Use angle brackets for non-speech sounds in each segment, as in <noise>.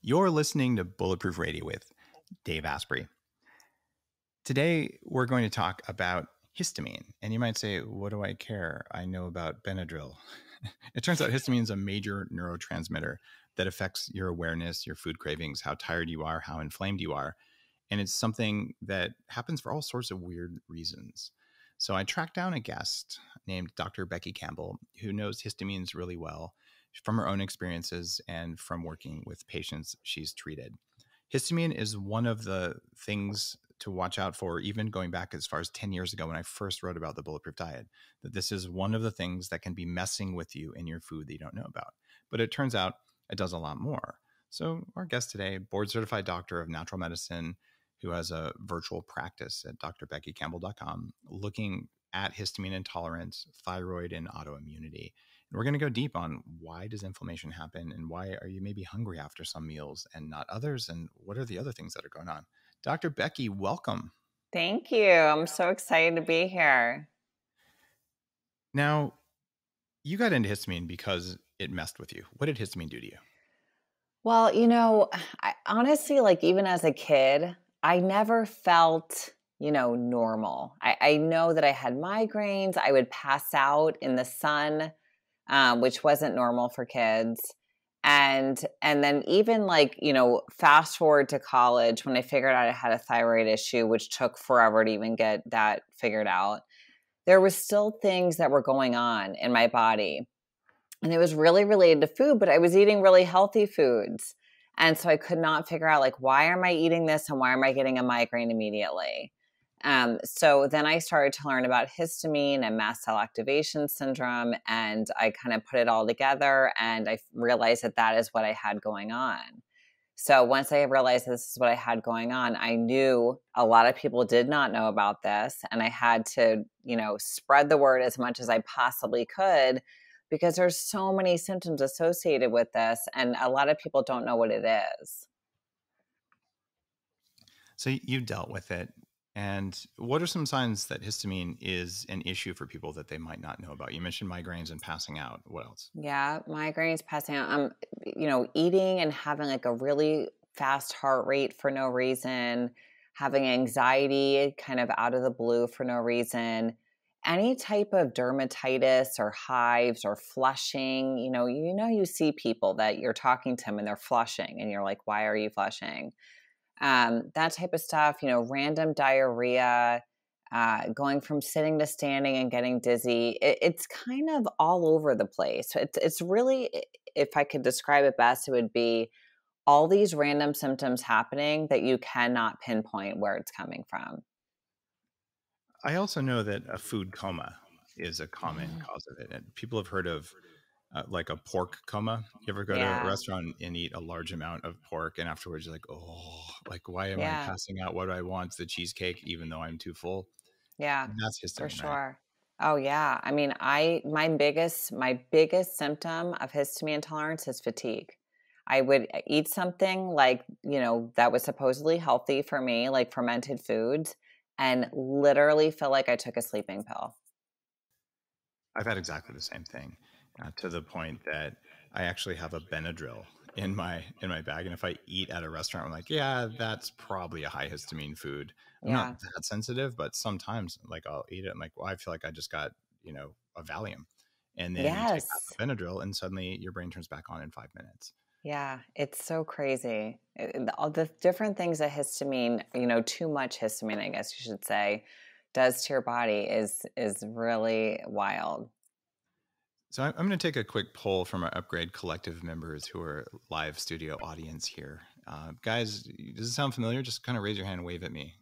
You're listening to Bulletproof Radio with Dave Asprey. Today, we're going to talk about histamine. And you might say, What do I care? I know about Benadryl. <laughs> it turns out histamine is a major neurotransmitter that affects your awareness, your food cravings, how tired you are, how inflamed you are. And it's something that happens for all sorts of weird reasons. So I tracked down a guest named Dr. Becky Campbell, who knows histamines really well from her own experiences and from working with patients she's treated. Histamine is one of the things to watch out for, even going back as far as 10 years ago when I first wrote about the bulletproof diet, that this is one of the things that can be messing with you in your food that you don't know about. But it turns out it does a lot more. So, our guest today, board certified doctor of natural medicine, who has a virtual practice at drbeckycampbell.com, looking at histamine intolerance, thyroid, and autoimmunity. We're going to go deep on why does inflammation happen and why are you maybe hungry after some meals and not others and what are the other things that are going on. Dr. Becky, welcome. Thank you. I'm so excited to be here. Now, you got into histamine because it messed with you. What did histamine do to you? Well, you know, I, honestly, like even as a kid, I never felt, you know, normal. I, I know that I had migraines. I would pass out in the sun um, which wasn't normal for kids. And and then even like you know fast forward to college when i figured out i had a thyroid issue which took forever to even get that figured out there was still things that were going on in my body. And it was really related to food but i was eating really healthy foods. And so i could not figure out like why am i eating this and why am i getting a migraine immediately um, so then I started to learn about histamine and mast cell activation syndrome, and I kind of put it all together, and I realized that that is what I had going on. So once I realized this is what I had going on, I knew a lot of people did not know about this, and I had to, you know, spread the word as much as I possibly could because there's so many symptoms associated with this, and a lot of people don't know what it is. So you dealt with it and what are some signs that histamine is an issue for people that they might not know about? You mentioned migraines and passing out. What else? Yeah, migraines, passing out. Um, you know, eating and having like a really fast heart rate for no reason, having anxiety kind of out of the blue for no reason. Any type of dermatitis or hives or flushing, you know, you know, you see people that you're talking to them and they're flushing, and you're like, why are you flushing? Um, that type of stuff, you know, random diarrhea, uh, going from sitting to standing and getting dizzy. It, it's kind of all over the place. It's, it's really, if I could describe it best, it would be all these random symptoms happening that you cannot pinpoint where it's coming from. I also know that a food coma is a common mm. cause of it. And people have heard of uh, like a pork coma. You ever go yeah. to a restaurant and eat a large amount of pork, and afterwards you're like, oh, like why am yeah. I passing out? What do I want? The cheesecake, even though I'm too full. Yeah, and that's histamine, for sure. Right? Oh yeah, I mean, I my biggest my biggest symptom of histamine intolerance is fatigue. I would uh, eat something like you know that was supposedly healthy for me, like fermented foods, and literally feel like I took a sleeping pill. I've had exactly the same thing uh, to the point that I actually have a Benadryl in my in my bag, and if I eat at a restaurant, I'm like, yeah, that's probably a high histamine food. I'm yeah. not that sensitive, but sometimes like I'll eat it. I'm like, well, I feel like I just got you know a Valium, and then yes. you take Benadryl, and suddenly your brain turns back on in five minutes. Yeah, it's so crazy. It, all the different things that histamine, you know, too much histamine, I guess you should say, does to your body is is really wild. So I'm going to take a quick poll from our Upgrade Collective members who are live studio audience here. Uh, guys, does it sound familiar? Just kind of raise your hand and wave at me.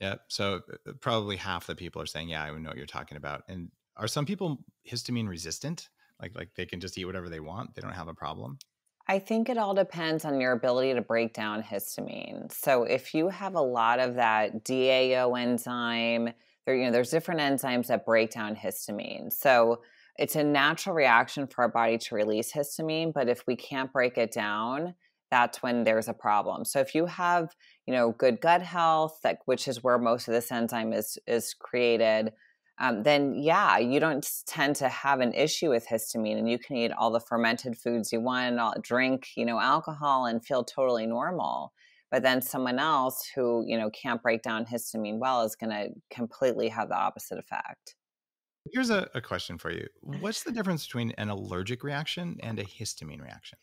yep. So uh, probably half the people are saying, "Yeah, I know what you're talking about." And are some people histamine resistant? Like, like they can just eat whatever they want; they don't have a problem. I think it all depends on your ability to break down histamine. So if you have a lot of that DAO enzyme there, you know, there's different enzymes that break down histamine. So it's a natural reaction for our body to release histamine, but if we can't break it down, that's when there's a problem. So if you have, you know, good gut health, that which is where most of this enzyme is is created, um, then yeah, you don't tend to have an issue with histamine, and you can eat all the fermented foods you want, drink you know alcohol, and feel totally normal. But then someone else who you know can't break down histamine well is going to completely have the opposite effect. Here's a, a question for you: What's the difference between an allergic reaction and a histamine reaction?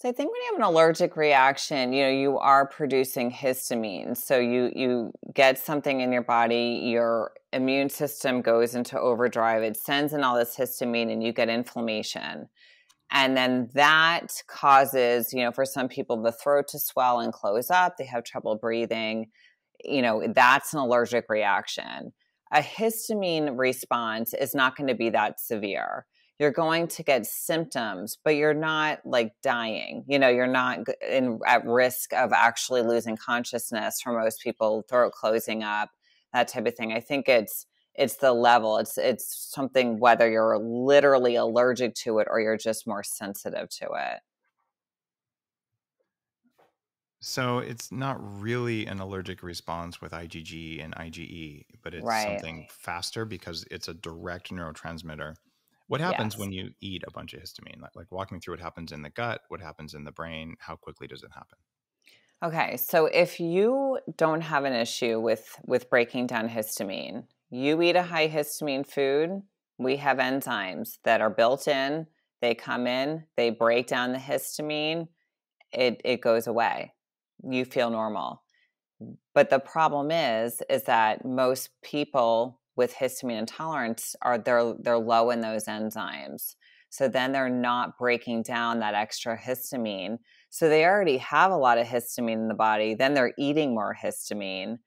So I think when you have an allergic reaction, you know, you are producing histamine. So you you get something in your body, your immune system goes into overdrive. It sends in all this histamine and you get inflammation. And then that causes, you know, for some people the throat to swell and close up, they have trouble breathing. You know, that's an allergic reaction. A histamine response is not going to be that severe you're going to get symptoms, but you're not like dying. You know, you're not in, at risk of actually losing consciousness for most people, throat closing up, that type of thing. I think it's it's the level. It's it's something whether you're literally allergic to it or you're just more sensitive to it. So it's not really an allergic response with IgG and IgE, but it's right. something faster because it's a direct neurotransmitter what happens yes. when you eat a bunch of histamine? Like, like walk me through what happens in the gut, what happens in the brain, how quickly does it happen? Okay, so if you don't have an issue with with breaking down histamine, you eat a high histamine food, we have enzymes that are built in, they come in, they break down the histamine, it it goes away. You feel normal. But the problem is is that most people with histamine intolerance are they're they're low in those enzymes. So then they're not breaking down that extra histamine. So they already have a lot of histamine in the body. Then they're eating more histamine.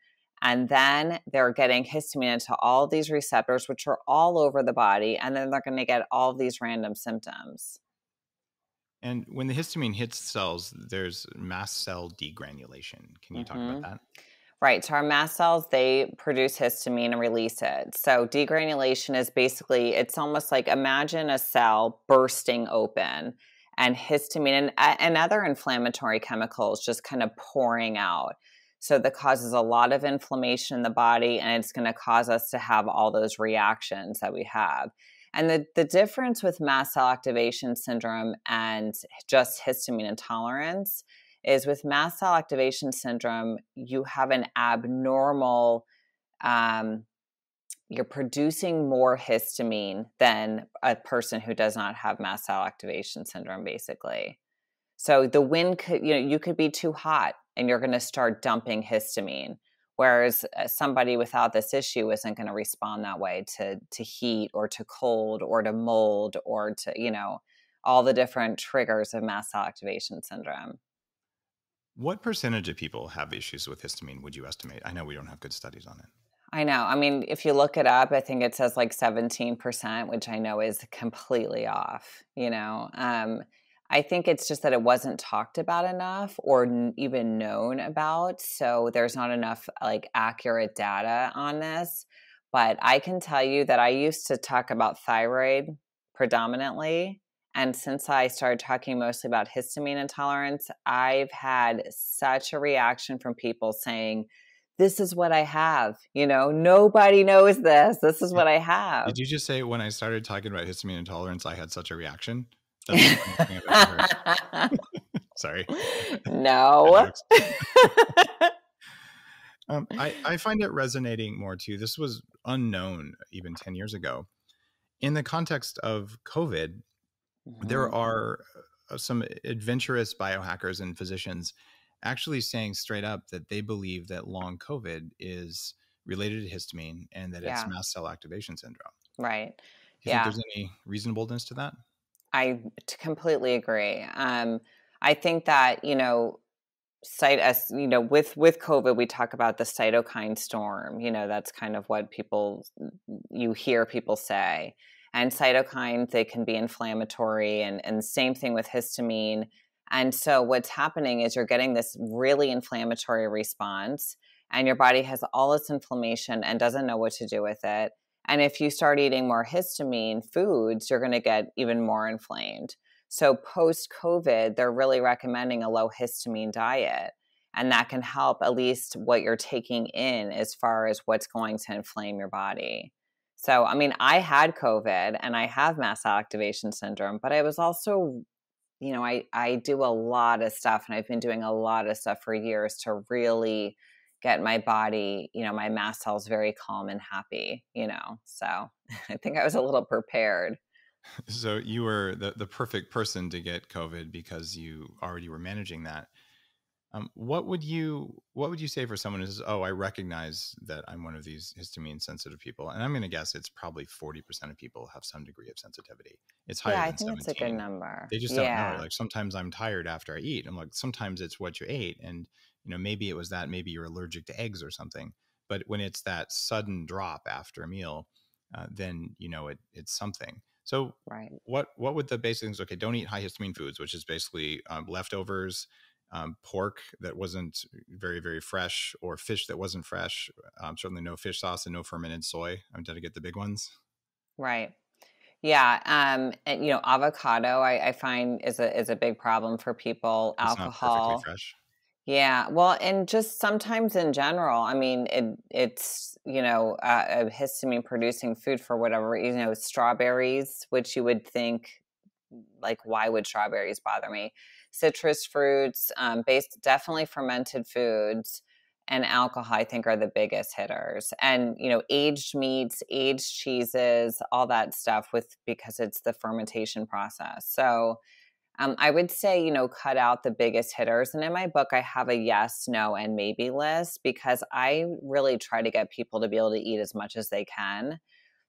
And then they're getting histamine into all these receptors, which are all over the body. And then they're going to get all these random symptoms. And when the histamine hits cells, there's mast cell degranulation. Can you mm-hmm. talk about mm-hmm. that? Right. So our mast cells, they produce histamine and release it. So degranulation is basically, it's almost like imagine a cell bursting open and histamine and, and other inflammatory chemicals just kind of pouring out. So that causes a lot of inflammation in the body and it's going to cause us to have all those reactions that we have. And the, the difference with mast cell activation syndrome and just histamine intolerance is with mast cell activation syndrome, you have an abnormal, um, you're producing more histamine than a person who does not have mast cell activation syndrome, basically. So the wind could, you know, you could be too hot and you're going to start dumping histamine. Whereas uh, somebody without this issue isn't going to respond that way to to heat or to cold or to mold or to you know all the different triggers of mast cell activation syndrome. What percentage of people have issues with histamine, would you estimate? I know we don't have good studies on it. I know. I mean, if you look it up, I think it says like 17%, which I know is completely off, you know. Um, I think it's just that it wasn't talked about enough or n- even known about. So there's not enough like accurate data on this. But I can tell you that I used to talk about thyroid predominantly and since I started talking mostly about histamine intolerance, I've had such a reaction from people saying, this is what I have. You know, nobody knows this. This is what I have. Did you just say when I started talking about histamine intolerance, I had such a reaction? <laughs> Sorry. No. <laughs> um, I, I find it resonating more too. This was unknown even 10 years ago. In the context of COVID, Mm-hmm. There are uh, some adventurous biohackers and physicians actually saying straight up that they believe that long COVID is related to histamine and that yeah. it's mast cell activation syndrome. Right. Do you yeah. think there's any reasonableness to that? I completely agree. Um, I think that you know, site as you know, with with COVID, we talk about the cytokine storm. You know, that's kind of what people you hear people say and cytokines they can be inflammatory and and same thing with histamine and so what's happening is you're getting this really inflammatory response and your body has all this inflammation and doesn't know what to do with it and if you start eating more histamine foods you're going to get even more inflamed. So post covid they're really recommending a low histamine diet and that can help at least what you're taking in as far as what's going to inflame your body. So, I mean, I had COVID and I have mast cell activation syndrome, but I was also, you know, I, I do a lot of stuff and I've been doing a lot of stuff for years to really get my body, you know, my mast cells very calm and happy, you know. So <laughs> I think I was a little prepared. So you were the, the perfect person to get COVID because you already were managing that. Um, what would you what would you say for someone who says, "Oh, I recognize that I'm one of these histamine sensitive people," and I'm going to guess it's probably forty percent of people have some degree of sensitivity. It's higher. Yeah, I think 17. it's a good number. They just don't know. Like sometimes I'm tired after I eat. I'm like sometimes it's what you ate, and you know maybe it was that. Maybe you're allergic to eggs or something. But when it's that sudden drop after a meal, uh, then you know it it's something. So right. what what would the basic things? Okay, don't eat high histamine foods, which is basically um, leftovers um, pork that wasn't very very fresh or fish that wasn't fresh um, certainly no fish sauce and no fermented soy i'm trying to get the big ones right yeah um and, you know avocado I, I, find is a is a big problem for people it's alcohol fresh yeah well and just sometimes in general i mean it it's you know uh, a histamine producing food for whatever you know strawberries which you would think like why would strawberries bother me citrus fruits, um, based definitely fermented foods, and alcohol. I think are the biggest hitters. And you know, aged meats, aged cheeses, all that stuff with because it's the fermentation process. So. Um, I would say, you know, cut out the biggest hitters. And in my book, I have a yes, no, and maybe list because I really try to get people to be able to eat as much as they can.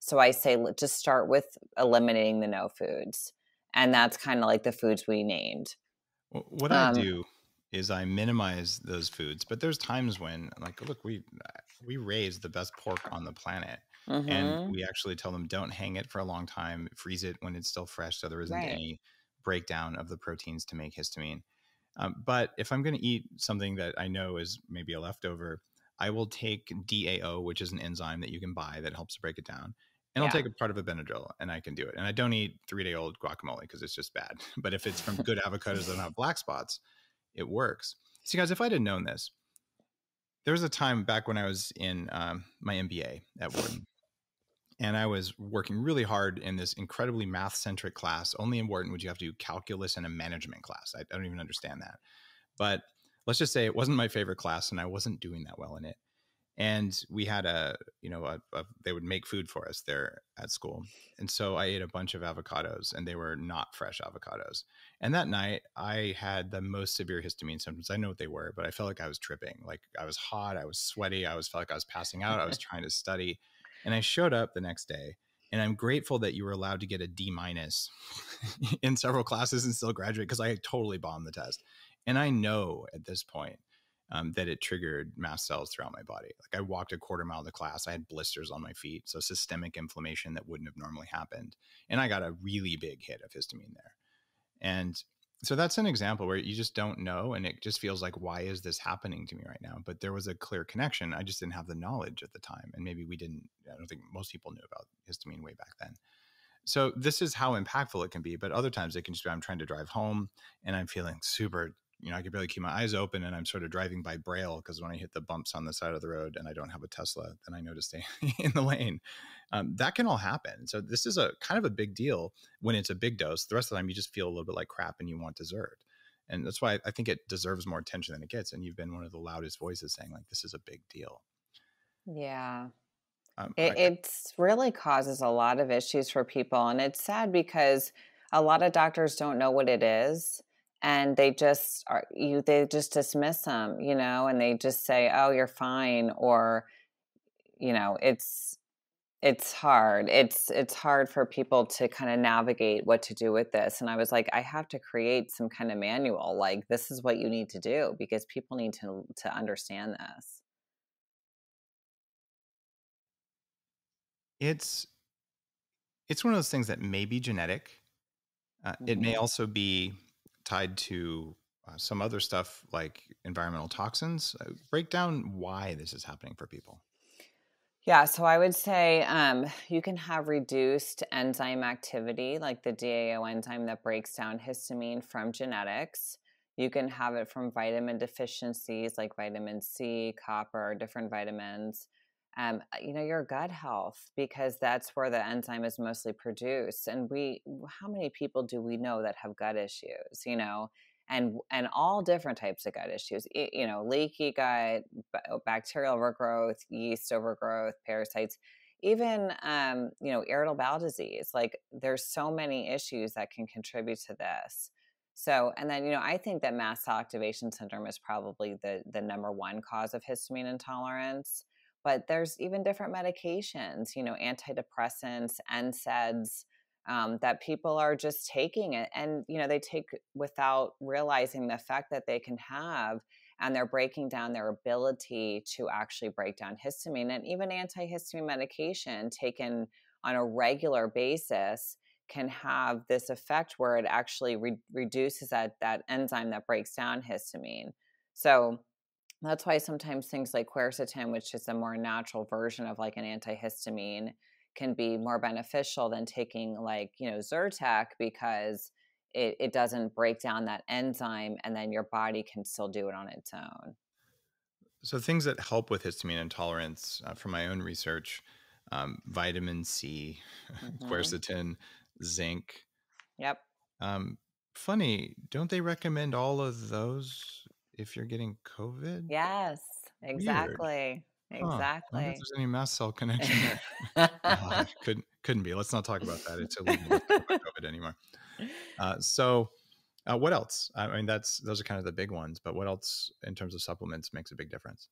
So I say, just start with eliminating the no foods. And that's kind of like the foods we named. What I um, do is I minimize those foods, but there's times when, like, look, we we raise the best pork on the planet, mm-hmm. and we actually tell them don't hang it for a long time, freeze it when it's still fresh, so there isn't right. any breakdown of the proteins to make histamine. Um, but if I'm going to eat something that I know is maybe a leftover, I will take DAO, which is an enzyme that you can buy that helps to break it down, and yeah. I'll take a part of a Benadryl and I can do it. And I don't eat three day old guacamole because it's just bad. <laughs> But if it's from good avocados that don't have <laughs> black spots, it works. See, guys, if I'd have known this, there was a time back when I was in um, my MBA at Wharton, and I was working really hard in this incredibly math centric class. Only in Wharton would you have to do calculus and a management class. I, I don't even understand that. But let's just say it wasn't my favorite class and I wasn't doing that well in it and we had a you know a, a, they would make food for us there at school and so i ate a bunch of avocados and they were not fresh avocados and that night i had the most severe histamine symptoms i know what they were but i felt like i was tripping like i was hot i was sweaty i was felt like i was passing out i was <laughs> trying to study and i showed up the next day and i'm grateful that you were allowed to get a d minus <laughs> in several classes and still graduate because i totally bombed the test and i know at this point um, that it triggered mast cells throughout my body. Like I walked a quarter mile to class, I had blisters on my feet, so systemic inflammation that wouldn't have normally happened, and I got a really big hit of histamine there. And so that's an example where you just don't know, and it just feels like, why is this happening to me right now? But there was a clear connection. I just didn't have the knowledge at the time, and maybe we didn't. I don't think most people knew about histamine way back then. So this is how impactful it can be. But other times it can just be I'm trying to drive home and I'm feeling super you know, I could barely keep my eyes open and I'm sort of driving by braille because when I hit the bumps on the side of the road and I don't have a Tesla, then I know to stay <laughs> in the lane. Um, that can all happen. So this is a kind of a big deal when it's a big dose. The rest of the time, you just feel a little bit like crap and you want dessert. And that's why I think it deserves more attention than it gets. And you've been one of the loudest voices saying like, this is a big deal. Yeah. Um, it it's really causes a lot of issues for people. And it's sad because a lot of doctors don't know what it is and they just are you they just dismiss them you know and they just say oh you're fine or you know it's it's hard it's it's hard for people to kind of navigate what to do with this and i was like i have to create some kind of manual like this is what you need to do because people need to to understand this it's it's one of those things that may be genetic uh, mm-hmm. it may mm-hmm. also be tied to uh, some other stuff like environmental toxins. Uh, break down why this is happening for people. Yeah, so I would say um, you can have reduced enzyme activity, like the DAO enzyme that breaks down histamine from genetics. You can have it from vitamin deficiencies like vitamin C, copper, different vitamins. Um, you know, your gut health, because that's where the enzyme is mostly produced. And we, how many people do we know that have gut issues, you know, and, and all different types of gut issues, you know, leaky gut, oh, bacterial overgrowth, yeast overgrowth, parasites, even, um, you know, irritable bowel disease. Like there's so many issues that can contribute to this. So, and then, you know, I think that mast cell activation syndrome is probably the, the number one cause of histamine intolerance but there's even different medications, you know, antidepressants, NSAIDs, um, that people are just taking it and, you know, they take without realizing the effect that they can have. And they're breaking down their ability to actually break down histamine. And even antihistamine medication taken on a regular basis can have this effect where it actually re- reduces that, that enzyme that breaks down histamine. So, that's why sometimes things like quercetin, which is a more natural version of like an antihistamine, can be more beneficial than taking like, you know, Zyrtec because it, it doesn't break down that enzyme and then your body can still do it on its own. So, things that help with histamine intolerance uh, from my own research um, vitamin C, <laughs> mm-hmm. quercetin, zinc. Yep. Um, funny, don't they recommend all of those if you're getting COVID? Yes, exactly. Weird. Exactly. Huh. if there's any mast cell connection there. <laughs> <laughs> uh, couldn't couldn't be. Let's not talk about that. It's illegal to talk about COVID anymore. Uh, so, uh, what else? I mean, that's those are kind of the big ones. But what else in terms of supplements makes a big difference?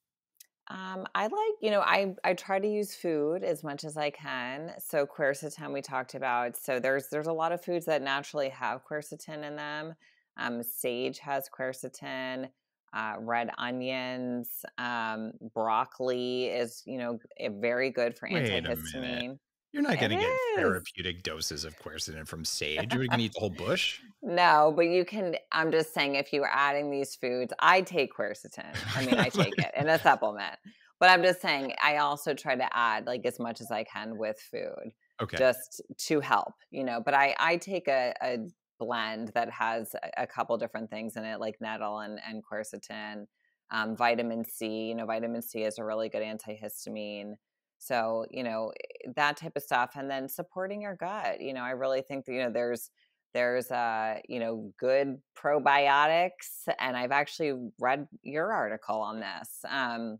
Um, I like, you know, I I try to use food as much as I can. So quercetin we talked about. So there's there's a lot of foods that naturally have quercetin in them. Um, sage has quercetin uh, red onions, um, broccoli is you know very good for Wait antihistamine. You're not going to get therapeutic doses of quercetin from sage. You're going <laughs> to eat the whole bush. No, but you can. I'm just saying, if you are adding these foods, I take quercetin. I mean, I take it in a <laughs> supplement. But I'm just saying, I also try to add like as much as I can with food, okay, just to help, you know. But I I take a, a blend that has a, couple different things in it, like nettle and, and quercetin, um, vitamin C. You know, vitamin C is a really good antihistamine. So, you know, eh, that type of stuff. And then supporting your gut. You know, I really think that, you know, there's, there's uh you know good probiotics and i've actually read your article on this um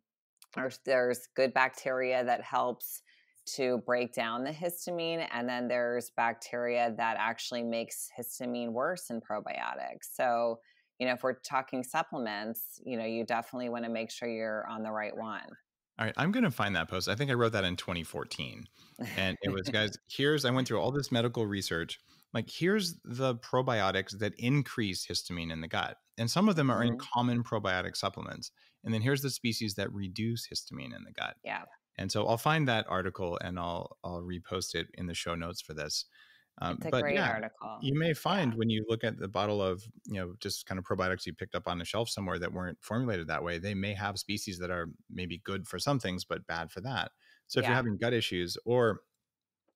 there's, there's good bacteria that helps to break down the histamine and then there's bacteria that actually makes histamine worse in probiotics. So you know if we're talking supplements you know you definitely want to make sure you're on the right one. All right i'm going to find that post i think i wrote that in 2014 and it was guys here's i went through all this medical research like here's the probiotics that increase histamine in the gut and some of them are mm-hmm. in common probiotic supplements and then here's the species that reduce histamine in the gut. Yeah and so I'll find that article and I'll I'll repost it in the show notes for this. Um, it's a but great yeah, article. You may find yeah. when you look at the bottle of you know just kind of probiotics you picked up on the shelf somewhere that weren't formulated that way, they may have species that are maybe good for some things but bad for that. So if yeah. you're having gut issues or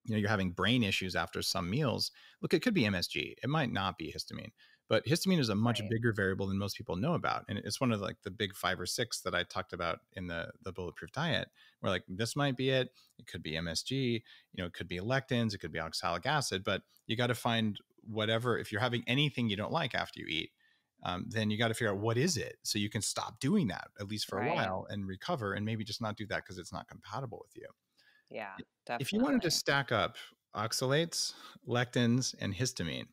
you know you're having brain issues after some meals, look, it could be MSG. It might not be histamine. But histamine is a much right. bigger variable than most people know about. And it's one of like the big five or six that I talked about in the, the bulletproof diet, where like this might be it. It could be MSG, you know, it could be lectins, it could be oxalic acid, but you got to find whatever, if you're having anything you don't like after you eat, um, then you got to figure out what is it so you can stop doing that at least for right. a while and recover and maybe just not do that because it's not compatible with you. Yeah. Definitely. If you wanted to stack up oxalates, lectins, and histamine,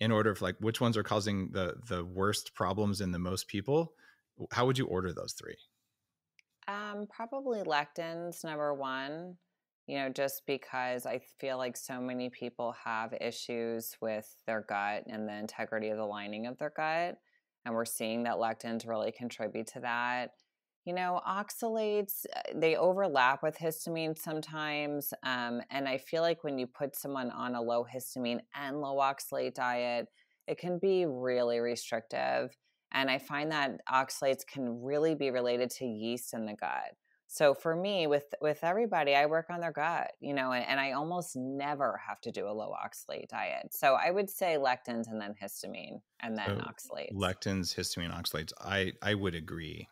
in order of like which ones are causing the the worst problems in the most people how would you order those three? Um probably lectins number one you know just because i feel like so many people have issues with their gut and the integrity of the lining of their gut and we're seeing that lectins really contribute to that you know, oxalates, uh, they overlap with histamine sometimes. Um, and I feel like when you put someone on a low histamine and low oxalate diet, it can be really restrictive. And I find that oxalates can really be related to yeast in the gut. So for me, with with everybody, I work on their gut, you know, and, and I almost never have to do a low oxalate diet. So I would say lectins and then histamine and then so oxalates. Lectins, histamine, oxalates. I I would agree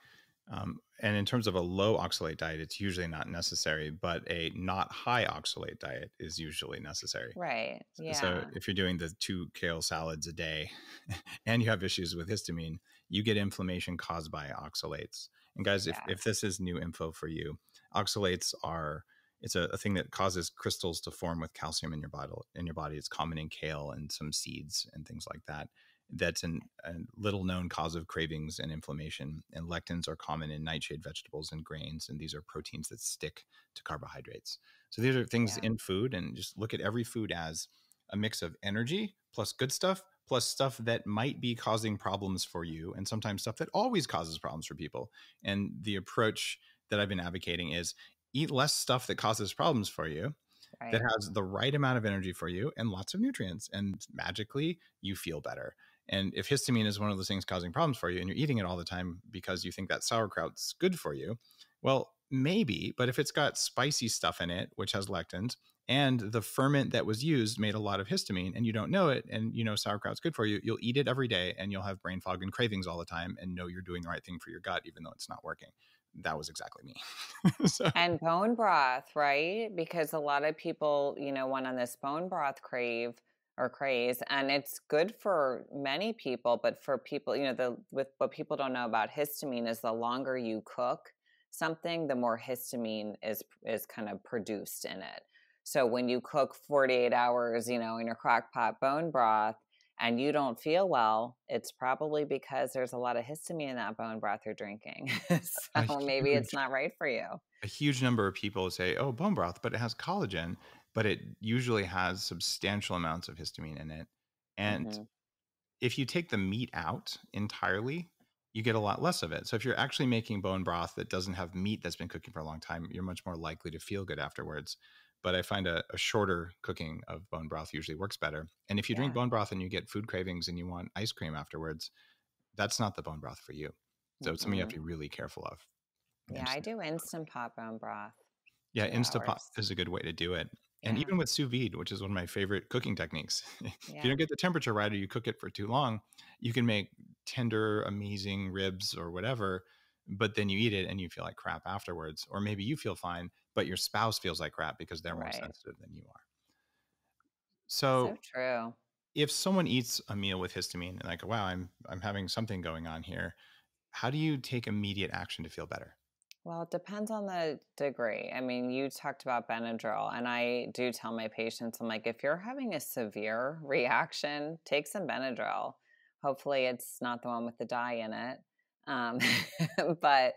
Um, and in terms of a low oxalate diet, it's usually not necessary, but a not high oxalate diet is usually necessary. Right. Yeah. So if you're doing the two kale salads a day <laughs> and you have issues with histamine, you get inflammation caused by oxalates. And guys, if, if this is new info for you, oxalates are it's a, a, thing that causes crystals to form with calcium in your body in your body. It's common in kale and some seeds and things like that that's an, a little known cause of cravings and inflammation. And lectins are common in nightshade vegetables and grains, and these are proteins that stick to carbohydrates. So these are things yeah. in food, and just look at every food as a mix of energy plus good stuff plus stuff that might be causing problems for you, and sometimes stuff that always causes problems for people. And the approach that I've been advocating is eat less stuff that causes problems for you Right. that has the right amount of energy for you and lots of nutrients and magically you feel better and if histamine is one of those things causing problems for you and you're eating it all the time because you think that sauerkraut's good for you, well, maybe, but if it's got spicy stuff in it, which has lectins, and the ferment that was used made a lot of histamine and you don't know it and you know sauerkraut's good for you, you'll eat it every day and you'll have brain fog and cravings all the time and know you're doing the right thing for your gut even though it's not working. That was exactly me. <laughs> so. And bone broth, right? Because a lot of people, you know, went on this bone broth crave or craze and it's good for many people but for people you know the with what people don't know about histamine is the longer you cook something the more histamine is is kind of produced in it. So when you cook 48 hours you know in your crock pot bone broth and you don't feel well it's probably because there's a lot of histamine in that bone broth you're drinking. <laughs> So maybe it's not right for you. a huge number of people say oh bone broth but it has collagen but it usually has substantial amounts of histamine in it. And mm-hmm. if you take the meat out entirely, you get a lot less of it. So if you're actually making bone broth that doesn't have meat that's been cooking for a long time, you're much more likely to feel good afterwards. But I find a, a shorter cooking of bone broth usually works better. And if you yeah. drink bone broth and you get food cravings and you want ice cream afterwards, that's not the bone broth for you. So mm-hmm. it's something you have to be really careful of. Yeah, I do instant pot bone broth. Yeah, instant pot is a good way to do it. And even with sous vide, which is one of my favorite cooking techniques, yeah. <laughs> if you don't get the temperature right or you cook it for too long, you can make tender, amazing ribs or whatever, but then you eat it and you feel like crap afterwards. Or maybe you feel fine, but your spouse feels like crap because they're right. more sensitive than you are. So, so true. If someone eats a meal with histamine and like, wow, I'm I'm having something going on here, how do you take immediate action to feel better? Well, it depends on the degree. I mean, you talked about Benadryl, and I do tell my patients, I'm like, if you're having a severe reaction, take some Benadryl. Hopefully, it's not the one with the dye in it. Um, <laughs> but,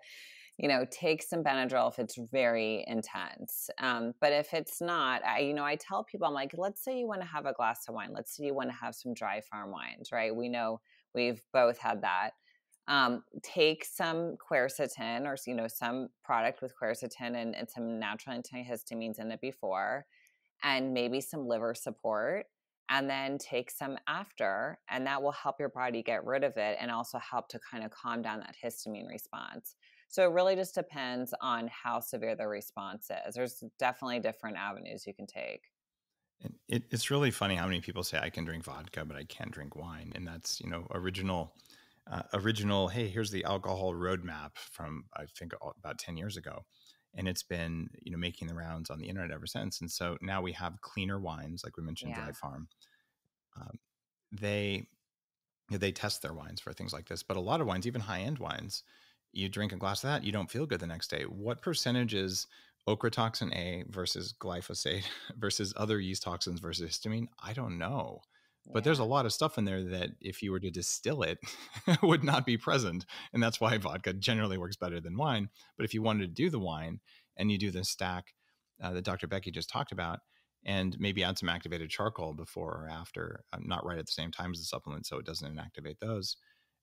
you know, take some Benadryl if it's very intense. Um, but if it's not, I, you know, I tell people, I'm like, let's say you want to have a glass of wine. Let's say you want to have some dry farm wines, right? We know we've both had that um, take some quercetin or you know some product with quercetin and, and some natural antihistamines in it before and maybe some liver support and then take some after and that will help your body get rid of it and also help to kind of calm down that histamine response. So it really just depends on how severe the response is. There's definitely different avenues you can take. It, it's really funny how many people say i can drink vodka but i can't drink wine and that's you know original uh, original, hey, here's the alcohol roadmap from I think about 10 years ago. And it's been, you know, making the rounds on the internet ever since. And so now we have cleaner wines, like we mentioned, yeah. Dry Farm. Um, they they test their wines for things like this, but a lot of wines, even high end wines, you drink a glass of that, you don't feel good the next day. What percentage is ochratoxin A versus glyphosate <laughs> versus other yeast toxins versus histamine? I don't know. But there's a lot of stuff in there that if you were to distill it <laughs> would not be present. And that's why vodka generally works better than wine. But if you wanted to do the wine and you do the stack uh, that Dr. Becky just talked about, and maybe add some activated charcoal before or after, um, not right at the same time as the supplement so it doesn't inactivate those,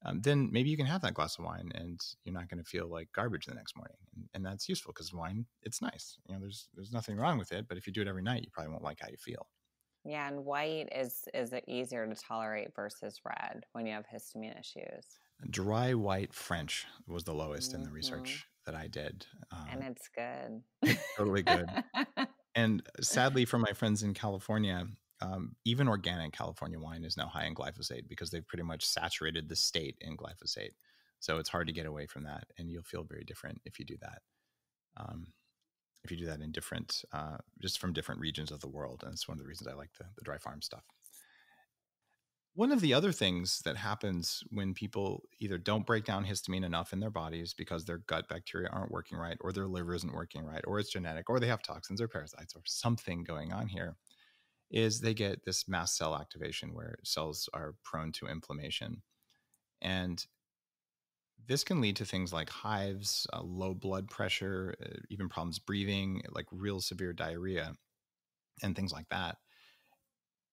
um, then maybe you can have that glass of wine and you're not going to feel like garbage the next morning. And, and that's useful because wine, it's nice. You know, there's there's nothing wrong with it, but if you do it every night, you probably won't like how you feel. Yeah, and white is is it easier to tolerate versus red when you have histamine issues. Dry white French was the lowest mm-hmm. in the mm-hmm. research that I did, um, and it's good. totally good. <laughs> and sadly, for my friends in California, um, even organic California wine is now high in glyphosate because they've pretty much saturated the state in glyphosate. So it's hard to get away from that, and you'll feel very different if you do that. Um, if you do that in different, uh, just from different regions of the world, and it's one of the reasons I like the, the dry farm stuff. One of the other things that happens when people either don't break down histamine enough in their bodies because their gut bacteria aren't working right, or their liver isn't working right, or it's genetic, or they have toxins or parasites, or something going on here, is they get this mast cell activation where cells are prone to inflammation. And this can lead to things like hives, uh, low blood pressure, uh, even problems breathing, like real severe diarrhea, and things like that.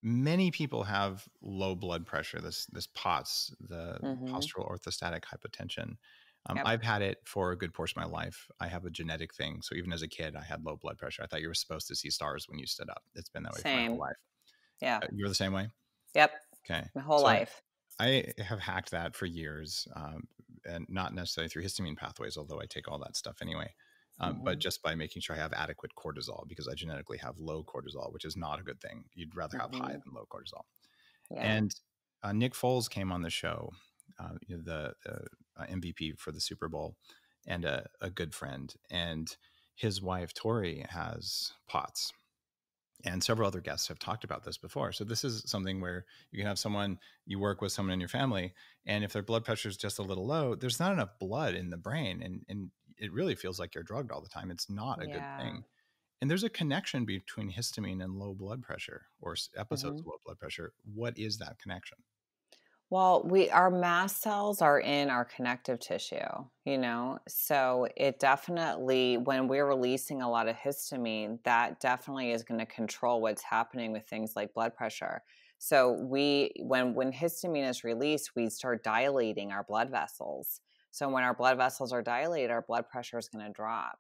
Many people have low blood pressure, this this POTS, the mm-hmm. postural orthostatic hypotension. Um, yep. I've had it for a good portion of my life. I have a genetic thing, so even as a kid, I had low blood pressure. I thought you were supposed to see stars when you stood up. It's been that way same. for my whole life. Yeah, uh, you're the same way. Yep. Okay. My whole so life. I, have hacked that for years. Um, and not necessarily through histamine pathways, although I take all that stuff anyway. Um, mm-hmm. But just by making sure I have adequate cortisol because I genetically have low cortisol, which is not a good thing. You'd rather have mm-hmm. high than low cortisol. Yeah. And uh, Nick Foles came on the show, uh, you know, the, the uh, MVP for the Super Bowl, and a, a good friend. And his wife Tori has POTS, and several other guests have talked about this before. So this is something where you can have someone you work with someone in your family, and if their blood pressure is just a little low, there's not enough blood in the brain, and and it really feels like you're drugged all the time. It's not a yeah. good thing. And there's a connection between histamine and low blood pressure or episodes mm-hmm. of low blood pressure. What is that connection? Well, we our mast cells are in our connective tissue, you know. So it definitely when we're releasing a lot of histamine, that definitely is going to control what's happening with things like blood pressure. So we when when histamine is released, we start dilating our blood vessels. So when our blood vessels are dilated, our blood pressure is going to drop.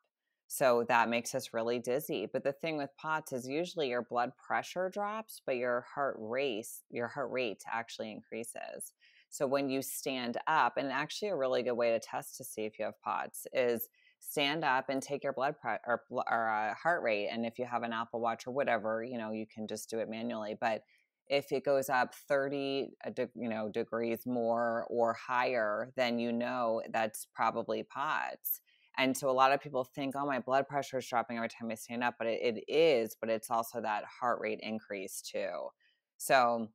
So that makes us really dizzy. But the thing with POTS is usually your blood pressure drops, but your heart rate, your heart rate actually increases. So when you stand up, and actually a really good way to test to see if you have POTS is stand up and take your blood pressure or, or uh, heart rate. And if you have an Apple Watch or whatever, you know, you can just do it manually. But if it goes up 30 uh, you know degrees more or higher then you know that's probably POTS and so a lot of people think, oh, my blood pressure is dropping every time I stand up, but it, it is, but it's also that heart rate increase too. So,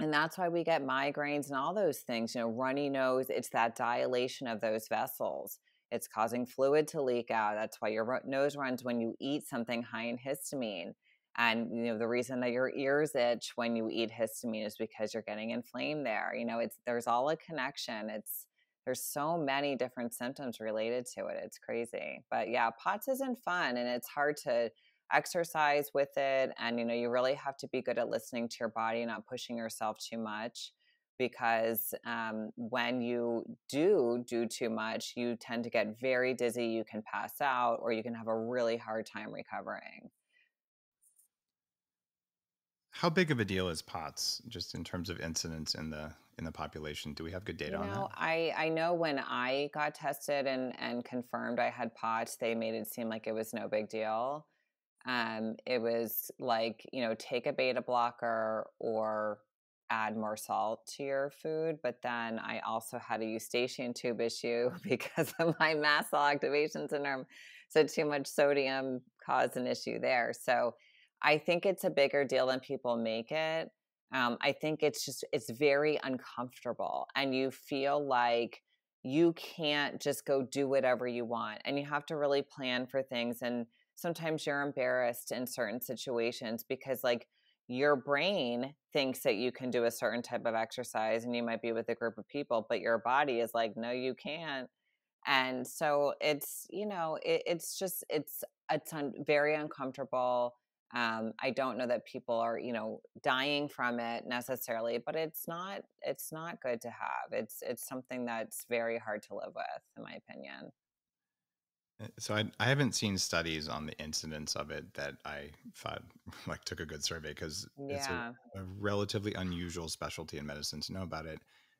and that's why we get migraines and all those things, you know, runny nose, it's that dilation of those vessels. It's causing fluid to leak out. That's why your nose runs when you eat something high in histamine. And you know the reason that your ears itch when you eat histamine is because you're getting inflamed there. You know, it's there's all a connection. It's there's so many different symptoms related to it. It's crazy. But yeah, POTS isn't fun and it's hard to exercise with it. And, you know, you really have to be good at listening to your body, not pushing yourself too much. Because um, when you do do too much, you tend to get very dizzy. You can pass out, or you can have a really hard time recovering. How big of a deal is POTS, just in terms of incidence in the in the population? Do we have good data you know, on that? I, I know when I got tested and, and confirmed I had POTS, they made it seem like it was no big deal. Um, it was like, you know, take a beta blocker or add more salt to your food. But then I also had a eustachian tube issue <laughs> because of my mast cell activation syndrome. So too much sodium caused an issue there. So I think it's a bigger deal than people make it um, i think it's just it's very uncomfortable and you feel like you can't just go do whatever you want and you have to really plan for things and sometimes you're embarrassed in certain situations because like your brain thinks that you can do a certain type of exercise and you might be with a group of people but your body is like no you can't. And so it's you know it, it's just it's it's un- very uncomfortable um, i don't know that people are you know dying from it necessarily but it's not it's not good to have it's it's something that's very hard to live with in my opinion eh, so I, I haven't seen studies on the incidence of it that I thought <laughs> like took a good survey because yeah. it's a, a relatively unusual specialty in medicine to know about it.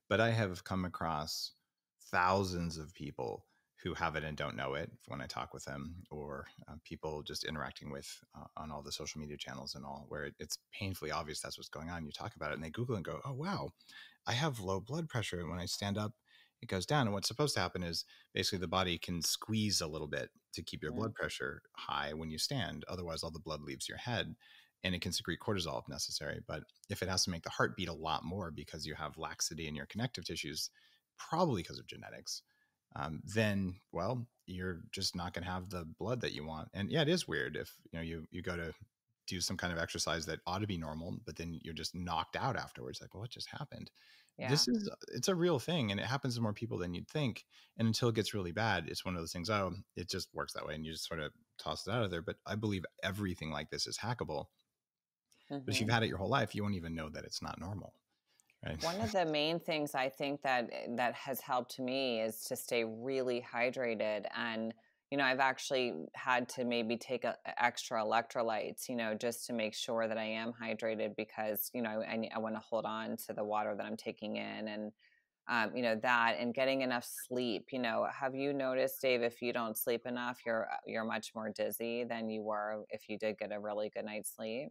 But I have come across thousands of people who have it and don't know it when I talk with them, or uh, people just interacting with uh, on all the social media channels and all, where it, it's painfully obvious that's what's going on. You talk about it and they Google and go, oh, wow, I have low blood pressure. And when I stand up it goes down. And what's supposed to happen is basically the body can squeeze a little bit to keep your mm. blood pressure high when you stand. Otherwise, all the blood leaves your head and it can secrete cortisol if necessary. But if it has to make the heart beat a lot more because you have laxity in your connective tissues, probably because of genetics, um, then well, you're just not going to have the blood that you want. And yeah, it is weird if you know you you go to do some kind of exercise that ought to be normal, but then you're just knocked out afterwards. Like, well, what just happened? Yeah. This is it's a real thing, and it happens to more people than you'd think. And until it gets really bad, it's one of those things. Oh, it just works that way, and you just sort of toss it out of there. But I believe everything like this is hackable. Mm-hmm. But if you've mm-hmm. had it your whole life, you won't even know that it's not normal. Right. One of the main things I think that eh, that has helped me is to stay really hydrated and you know, I've actually had to maybe take a, extra electrolytes, you know, just to make sure that I am hydrated because, you know, I, I want to hold on to the water that I'm taking in and, um, you know, that and getting enough sleep. You know, have you noticed, Dave, if you don't sleep enough, you're you're much more dizzy than you were if you did get a really good night's sleep?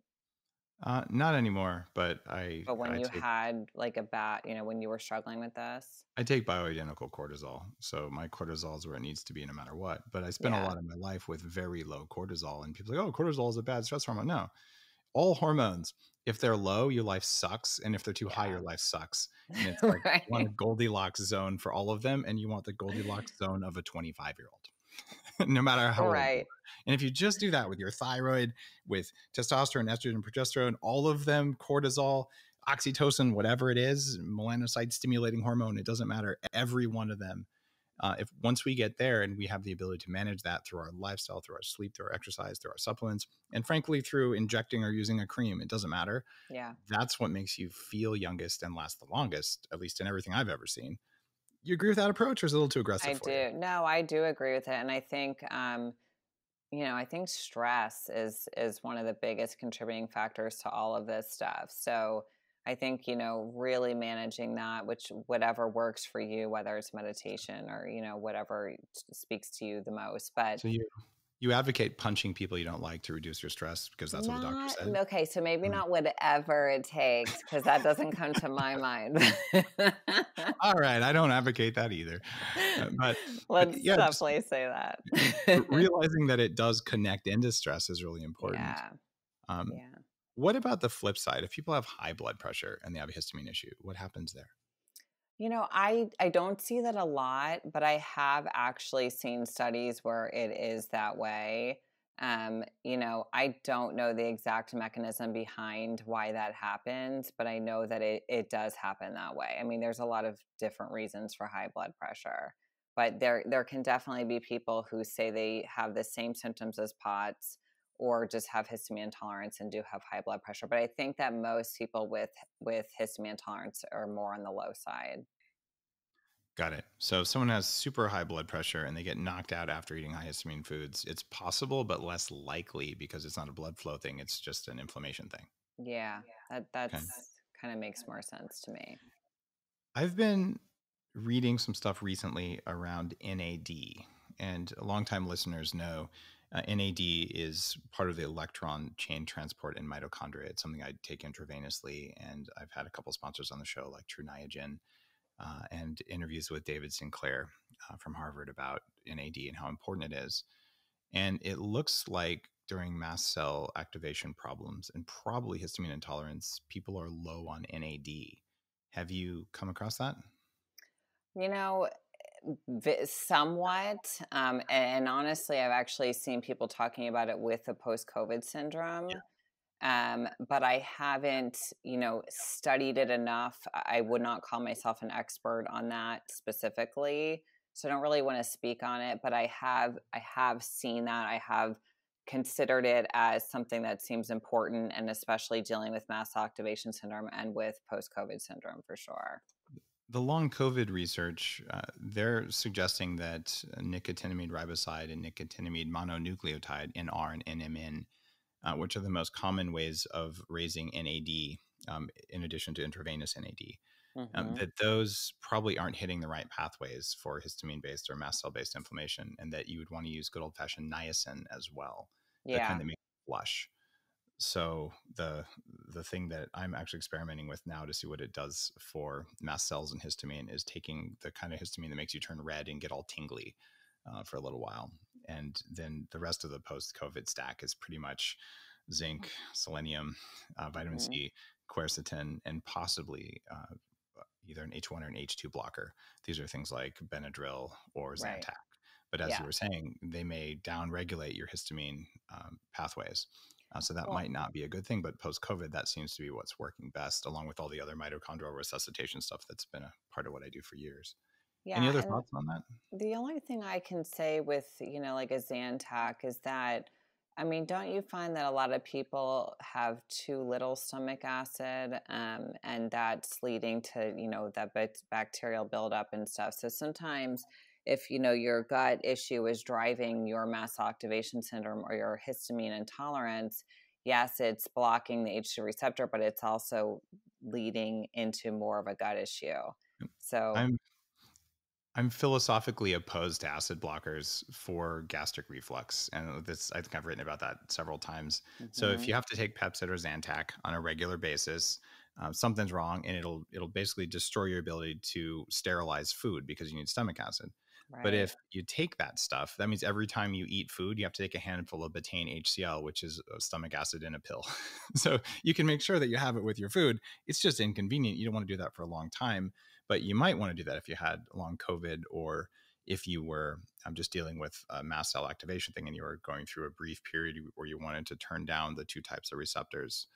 Uh, not anymore, but I. But when I you take, had like a bat, you know, when you were struggling with this, I take bioidentical cortisol, so my cortisol is where it needs to be, no matter what. But I spent yeah. a lot of my life with very low cortisol, and people like, "Oh, cortisol is a bad stress hormone." No, all hormones, if they're low, your life sucks, and if they're too yeah. high, your life sucks. And it's <laughs> like right. you want a Goldilocks zone for all of them, and you want the <laughs> Goldilocks zone of a 25 year old, <laughs> no matter how right. And if you just do that with your thyroid, with testosterone, estrogen, progesterone, all of them, cortisol, oxytocin, whatever it is, melanocyte stimulating hormone, it doesn't matter. Every one of them. Uh, if once we get there and we have the ability to manage that through our lifestyle, through our sleep, through our exercise, through our supplements, and frankly through injecting or using a cream, it doesn't matter. Yeah, that's what makes you feel youngest and last the longest, at least in everything I've ever seen. You agree with that approach, or is it a little too aggressive? I do. You? No, I do agree with it, and I think um, you know i think stress is is one of the biggest contributing factors to all of this stuff so i think you know really managing that which whatever works for you whether it's meditation or you know whatever speaks to you the most but so you you advocate punching people you don't like to reduce your stress because that's not, what the doctor said. Okay, so maybe mm. not whatever it takes because that doesn't come to my mind. <laughs> All right, I don't advocate that either. Uh, but let's yeah, definitely say that. <laughs> realizing that it does connect into stress is really important. Yeah. Um, yeah. What about the flip side? If people have high blood pressure and they have a histamine issue, what happens there? You know, I I don't see that a lot, but I have actually seen studies where it is that way. Um, you know, I don't know the exact mechanism behind why that happens, but I know that it, it does happen that way. I mean, there's a lot of different reasons for high blood pressure, but there there can definitely be people who say they have the same symptoms as POTS or just have histamine intolerance and do have high blood pressure. But I think that most people with with histamine intolerance are more on the low side. Got it. So if someone has super high blood pressure and they get knocked out after eating high histamine foods, it's possible but less likely because it's not a blood flow thing, it's just an inflammation thing. Yeah. That that's okay. kind of makes more sense to me. I've been reading some stuff recently around NAD and longtime listeners know uh, NAD is part of the electron chain transport in mitochondria. It's something I take intravenously, and I've had a couple sponsors on the show, like Tru Niagen, uh, and interviews with David Sinclair uh, from Harvard about NAD and how important it is. And it looks like during mast cell activation problems and probably histamine intolerance, people are low on NAD. Have you come across that? You know, somewhat um, and honestly i've actually seen people talking about it with the post-covid syndrome yeah. um, but i haven't you know studied it enough. I would not call myself an expert on that specifically so i don't really want to speak on it but i have i have seen that. I have considered it as something that seems important and especially dealing with mast activation syndrome and with post-covid syndrome for sure the long COVID research, uh, they're suggesting that nicotinamide riboside and nicotinamide mononucleotide, NR and NMN, uh, which are the most common ways of raising NAD, um, in addition to intravenous NAD, um, mm-hmm. um, that those probably aren't hitting the right pathways for histamine based or mast cell based inflammation, and that you would want to use good old fashioned niacin as well. Yeah. That kind of makes flush. So the the thing that I'm actually experimenting with now to see what it does for mast cells and histamine is taking the kind of histamine that makes you turn red and get all tingly uh, for a little while, and then the rest of the post-COVID stack is pretty much zinc, selenium, uh, vitamin mm-hmm. C, quercetin, and possibly uh, either an H1 or an H2 blocker. These are things like Benadryl or Zantac. Right. But as yeah. you were saying, they may downregulate your histamine um, pathways. Uh, so that might not be a good thing, but post COVID, that seems to be what's working best, along with all the other mitochondrial resuscitation stuff that's been a part of what I do for years. Yeah, Any other thoughts on that? The only thing I can say with, you know, like a Zantac is that, I mean, don't you find that a lot of people have too little stomach acid um, and that's leading to, you know, that bacterial buildup and stuff? So sometimes if, you know, your gut issue is driving your mast cell activation syndrome or your histamine intolerance, yes, it's blocking the H2 receptor, but it's also leading into more of a gut issue. So I'm I'm philosophically opposed to acid blockers for gastric reflux, and this I think I've written about that several times. Mm-hmm. So if mm-hmm. you have to take Pepcid or Zantac on a regular basis, uh, something's wrong, and it'll it'll basically destroy your ability to sterilize food because you need stomach acid. Right. But if you take that stuff, that means every time you eat food, you have to take a handful of betaine HCl, which is stomach acid in a pill. <laughs> so you can make sure that you have it with your food. It's just inconvenient. You don't want to do that for a long time but you might want to do that if you had long COVID or if you were um, just dealing with a mast cell activation thing and you were going through a brief period where you wanted to turn down the two types of receptors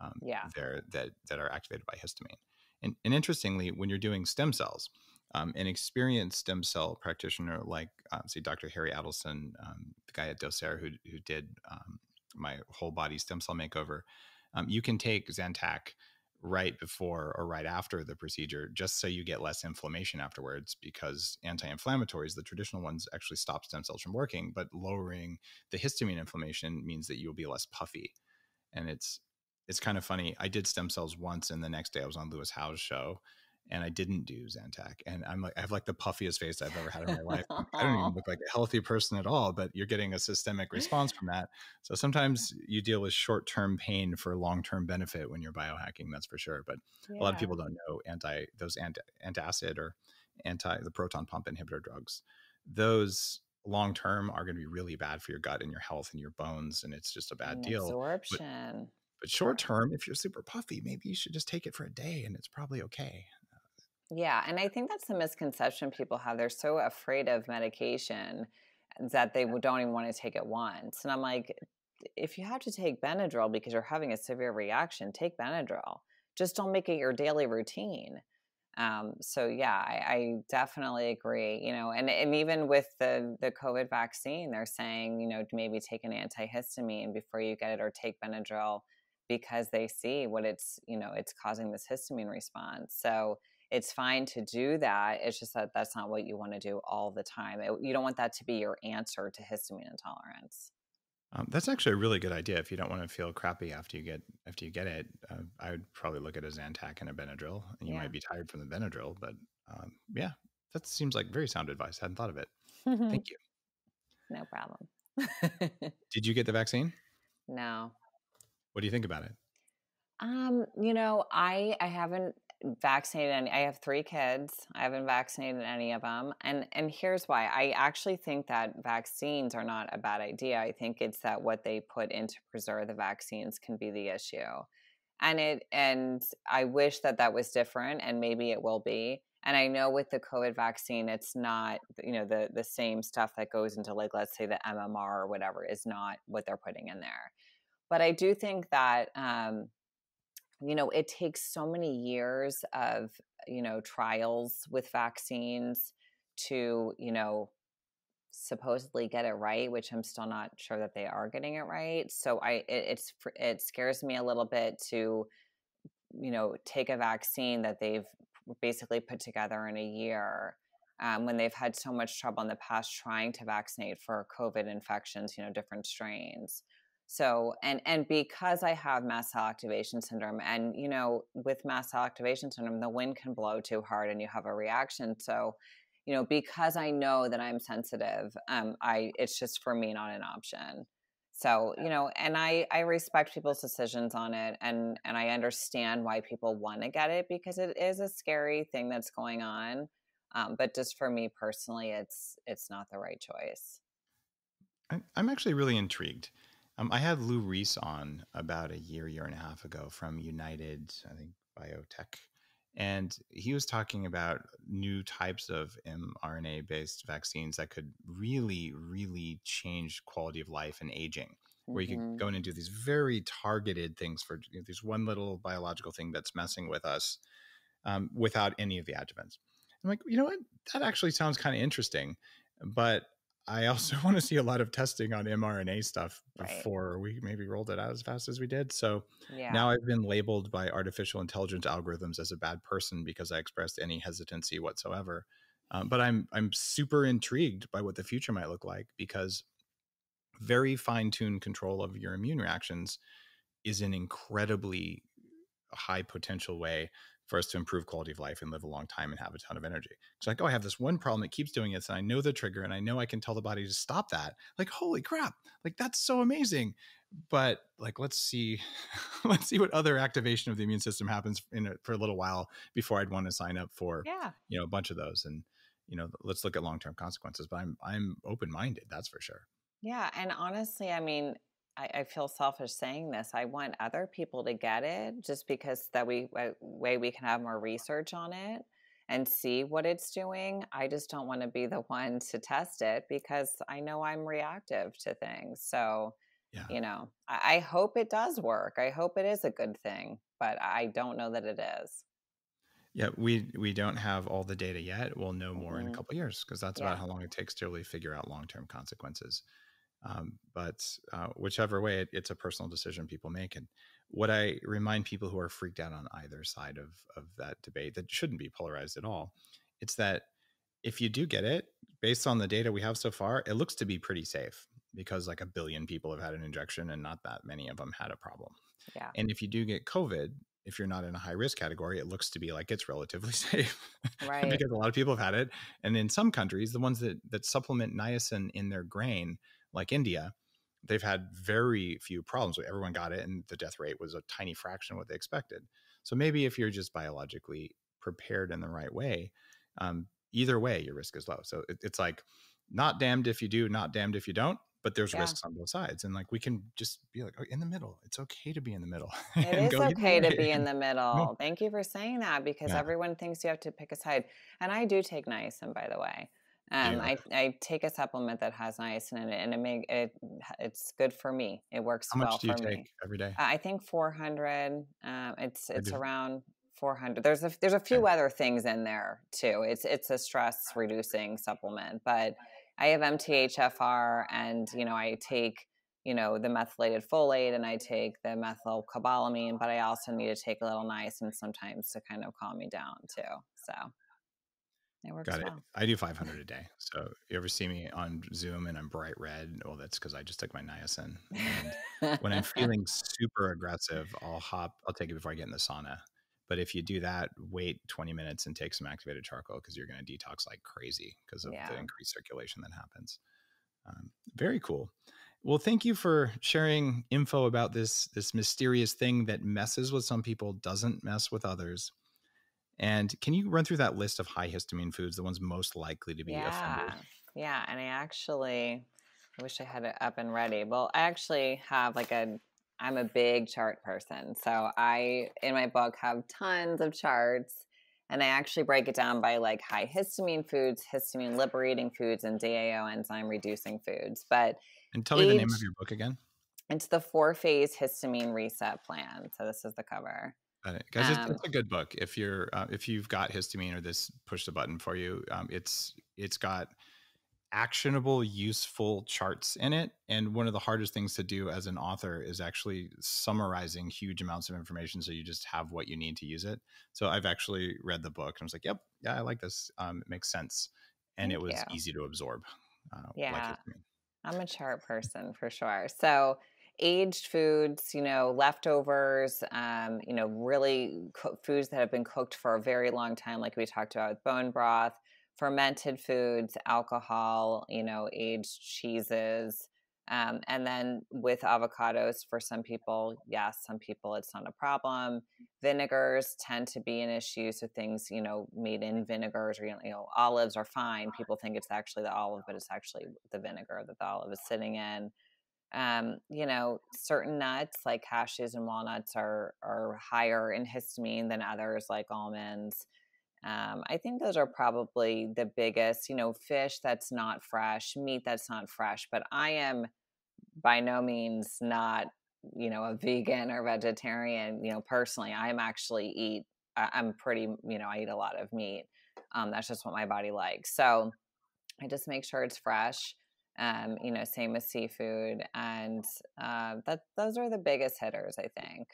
um, yeah. there that, that are activated by histamine. And, and interestingly, when you're doing stem cells, um, an experienced stem cell practitioner like, uh, say, Dr. Harry Adelson, um, the guy at Docere who, who did um, my whole body stem cell makeover, um, you can take Zantac right before or right after the procedure just so you get less inflammation afterwards because anti-inflammatories the traditional ones actually stop stem cells from working but lowering the histamine inflammation means that you'll be less puffy and it's it's kind of funny i did stem cells once and the next day i was on lewis howes show and I didn't do Zantac. And I'm like, I have like the puffiest face I've ever had in my life. I don't even <laughs> look like a healthy person at all, but you're getting a systemic response from that. So sometimes you deal with short term pain for long term benefit when you're biohacking, that's for sure. But yeah. a lot of people don't know anti those anti antacid or anti the proton pump inhibitor drugs. Those long term are going to be really bad for your gut and your health and your bones, and it's just a bad and deal. Absorption. But, but short term, if you're super puffy, maybe you should just take it for a day and it's probably okay. Yeah, and I think that's the misconception people have. They're so afraid of medication that they don't even want to take it once. And I'm like, if you have to take Benadryl because you're having a severe reaction, take Benadryl. Just don't make it your daily routine. Um, so yeah, I, I, definitely agree. You know, and and even with the the COVID vaccine, they're saying you know maybe take an antihistamine before you get it, or take Benadryl because they see what it's you know it's causing this histamine response. So it's fine to do that. It's just that that's not what you want to do all the time. It, you don't want that to be your answer to histamine intolerance. Um, that's actually a really good idea. If you don't want to feel crappy after you get after you get it, uh, I would probably look at a Zantac and a Benadryl. And you yeah. might be tired from the Benadryl, but um, yeah, that seems like very sound advice. I hadn't thought of it. <laughs> Thank you. No problem. <laughs> Did you get the vaccine? No. What do you think about it? Um, you know, I I haven't vaccinated any i have three kids i haven't vaccinated any of them and and here's why i actually think that vaccines are not a bad idea i think it's that what they put in to preserve the vaccines can be the issue and it and i wish that that was different and maybe it will be and i know with the covid vaccine it's not you know the the same stuff that goes into like let's say the mmr or whatever is not what they're putting in there but i do think that um you know it takes so many years of you know trials with vaccines to you know supposedly get it right which i'm still not sure that they are getting it right. So i it, it's it scares me a little bit to you know take a vaccine that they've basically put together in a year um, when they've had so much trouble in the past trying to vaccinate for covid infections you know different strains so and and because i have mast cell activation syndrome and you know with mast cell activation syndrome the wind can blow too hard and you have a reaction. So you know because i know that i'm sensitive um i it's just for me not an option. So you know and i i respect people's decisions on it and and i understand why people want to get it because it is a scary thing that's going on um, but just for me personally it's it's not the right choice. I'm actually really intrigued um, i had lou reese on about a year year and a half ago from united i think biotech and he was talking about new types of mRNA based vaccines that could really, really change quality of life and aging. Where you mm-hmm. could go in and do these very targeted things for you know, this one little biological thing that's messing with us um, without any of the adjuvants. I'm like, you know what? That actually sounds kind of interesting. But I also <laughs> want to see a lot of testing on mRNA stuff before right. we maybe rolled it out as fast as we did. So yeah. now I've been labeled by artificial intelligence algorithms as a bad person because I expressed any hesitancy whatsoever. Um, but I'm I'm super intrigued by what the future might look like because very fine-tuned control of your immune reactions is an incredibly high potential way for us to improve quality of life and live a long time and have a ton of energy. It's like, oh, I have this one problem that keeps doing it, and I know the trigger, and I know I can tell the body to stop that. Like, holy crap! Like that's so amazing. But like, let's see, <laughs> let's see what other activation of the immune system happens in it for a little while before I'd want to sign up for, yeah, you know, a bunch of those. And you know, let's look at long term consequences. But I'm I'm open minded. That's for sure. Yeah, and honestly, I mean, I, I, feel selfish saying this. I want other people to get it just because that we way we can have more research on it and see what it's doing. I just don't want to be the one to test it because I know I'm reactive to things. So, yeah. you know, I, I hope it does work. I hope it is a good thing, but I don't know that it is. Yeah, we we don't have all the data yet. We'll know more mm-hmm. in a mm-hmm. couple years because that's yeah. about how long it takes to really figure out long term consequences. Um, but uh, whichever way, it, it's a personal decision people make. And what I remind people who are freaked out on either side of, of that debate that shouldn't be polarized at all, it's that if you do get it, based on the data we have so far, it looks to be pretty safe because like a billion people have had an injection and not that many of them had a problem. Yeah. And if you do get COVID, if you're not in a high risk category, it looks to be like it's relatively <laughs> safe. <laughs> Right. because a lot of people have had it. And in some countries, the ones that that supplement niacin in their grain like India, they've had very few problems. Everyone got it, and the death rate was a tiny fraction of what they expected. So maybe if you're just biologically prepared in the right way, um, either way, your risk is low. So it, it's like not damned if you do, not damned if you don't. But there's yeah. risks on both sides, and like we can just be like oh, in the middle. It's okay to be in the middle. <laughs> It is okay to be in the <laughs> middle. Thank you for saying that because yeah. everyone thinks you have to pick a side, and I do take niacin, by the way. Um, yeah. I, I take a supplement that has niacin in it, and it make it it's good for me. It works How well much do you take me. every day? I think 400. Um, it's it's around 400. There's a there's a few okay. other things in there too. It's it's a stress reducing supplement, but I have MTHFR, and you know I take you know the methylated folate, and I take the methylcobalamin, but I also need to take a little niacin sometimes to kind of calm me down too. So it works Got it. Well. I do 500 a day. So you ever see me on Zoom and I'm bright red? Well, that's because I just took my niacin. And when I'm <laughs> feeling super aggressive, I'll hop, I'll take it before I get in the sauna. But if you do that, wait 20 minutes and take some activated charcoal because you're going to detox like crazy because of yeah. the increased circulation that happens. Um, very cool. Well, thank you for sharing info about this this mysterious thing that messes with some people, doesn't mess with others. And can you run through that list of high histamine foods, the ones most likely to be yeah. offended? Yeah. And I actually, I wish I had it up and ready. Well, I actually have like a, I'm a big chart person. So I, in my book, have tons of charts. And I actually break it down by like high histamine foods, histamine liberating foods, and DAO enzyme reducing foods. But and tell me the name of your book again. It's the four phase histamine reset plan. So this is the cover. Guys, um, it's, a good book. If you're uh, if you've got histamine or this push the button for you, um, it's it's got actionable, useful charts in it. And one of the hardest things to do as an author is actually summarizing huge amounts of information so you just have what you need to use it. So I've actually read the book and I was like, yep, yeah, I like this. Um, it makes sense. And it was you. easy to absorb. Uh, yeah. Like I'm a chart person for sure. So aged foods, you know, leftovers, um, you know, really co- foods that have been cooked for a very long time, like we talked about with bone broth, fermented foods, alcohol, you know, aged cheeses, Um, and then with avocados, for some people, yes, some people it's not a problem. Vinegars tend to be an issue. So things, you know, made in vinegars or, you know, olives are fine. People think it's actually the olive, but it's actually the vinegar that the olive is sitting in. Um, you know, certain nuts like cashews and walnuts are are higher in histamine than others like almonds. Um, I think those are probably the biggest, you know, fish that's not fresh, meat that's not fresh. But I am by no means not you know a <laughs> vegan or vegetarian you know personally i'm actually eat i'm pretty you know i eat a lot of meat um, that's just what my body likes so i just make sure it's fresh um, you know same with seafood and uh, that those are the biggest hitters i think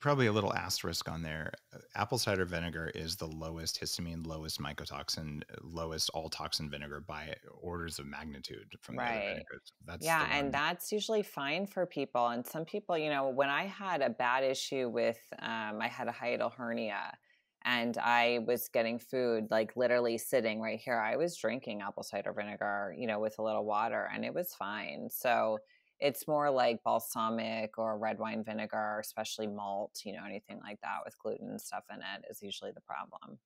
probably a little asterisk on there. Uh, apple cider vinegar is the lowest histamine, lowest mycotoxin, lowest all toxin vinegar by orders of magnitude from right. the other vinegars. That's yeah, and that's usually fine for people. And some people, you know, when I had a bad issue with, um, I had a hiatal hernia and I was getting food like literally sitting right here. I was drinking apple cider vinegar, you know, with a little water, and it was fine. So it's more like balsamic or red wine vinegar, especially malt, you know, anything like that with gluten and stuff in it is usually the problem.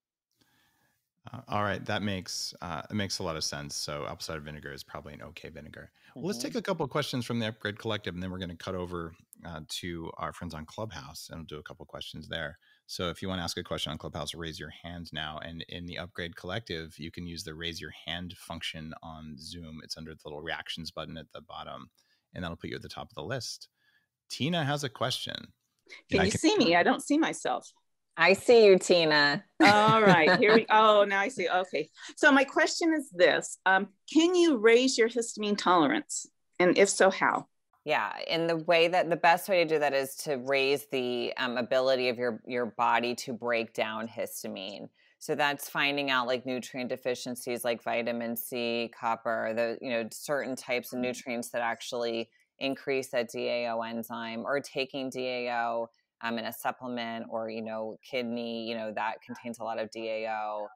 Uh, all right, that makes uh, it makes a lot of sense. So apple cider vinegar is probably an okay vinegar. Mm-hmm. Well, let's take a couple of questions from the Upgrade Collective, and then we're going to cut over uh, to our friends on Clubhouse, and we'll do a couple questions there. So if you want to ask a question on Clubhouse, raise your hand now. And in the Upgrade Collective, you can use the raise your hand function on Zoom. It's under the little reactions button at the bottom and that'll put you at the top of the list. Tina has a question. Can you can- see me? I don't see myself. I see you, Tina. <laughs> All right, here we. Oh, now I see. Okay, so my question is this: um, Can you raise your histamine tolerance, and if so, how? Yeah, and the way that the best way to do that is to raise the um, ability of your your body to break down histamine. So that's finding out like nutrient deficiencies like vitamin C, copper, the you know certain types of mm-hmm. nutrients that actually increase that DAO enzyme, or taking DAO um, in a supplement, or you know kidney, you know that contains a lot of DAO.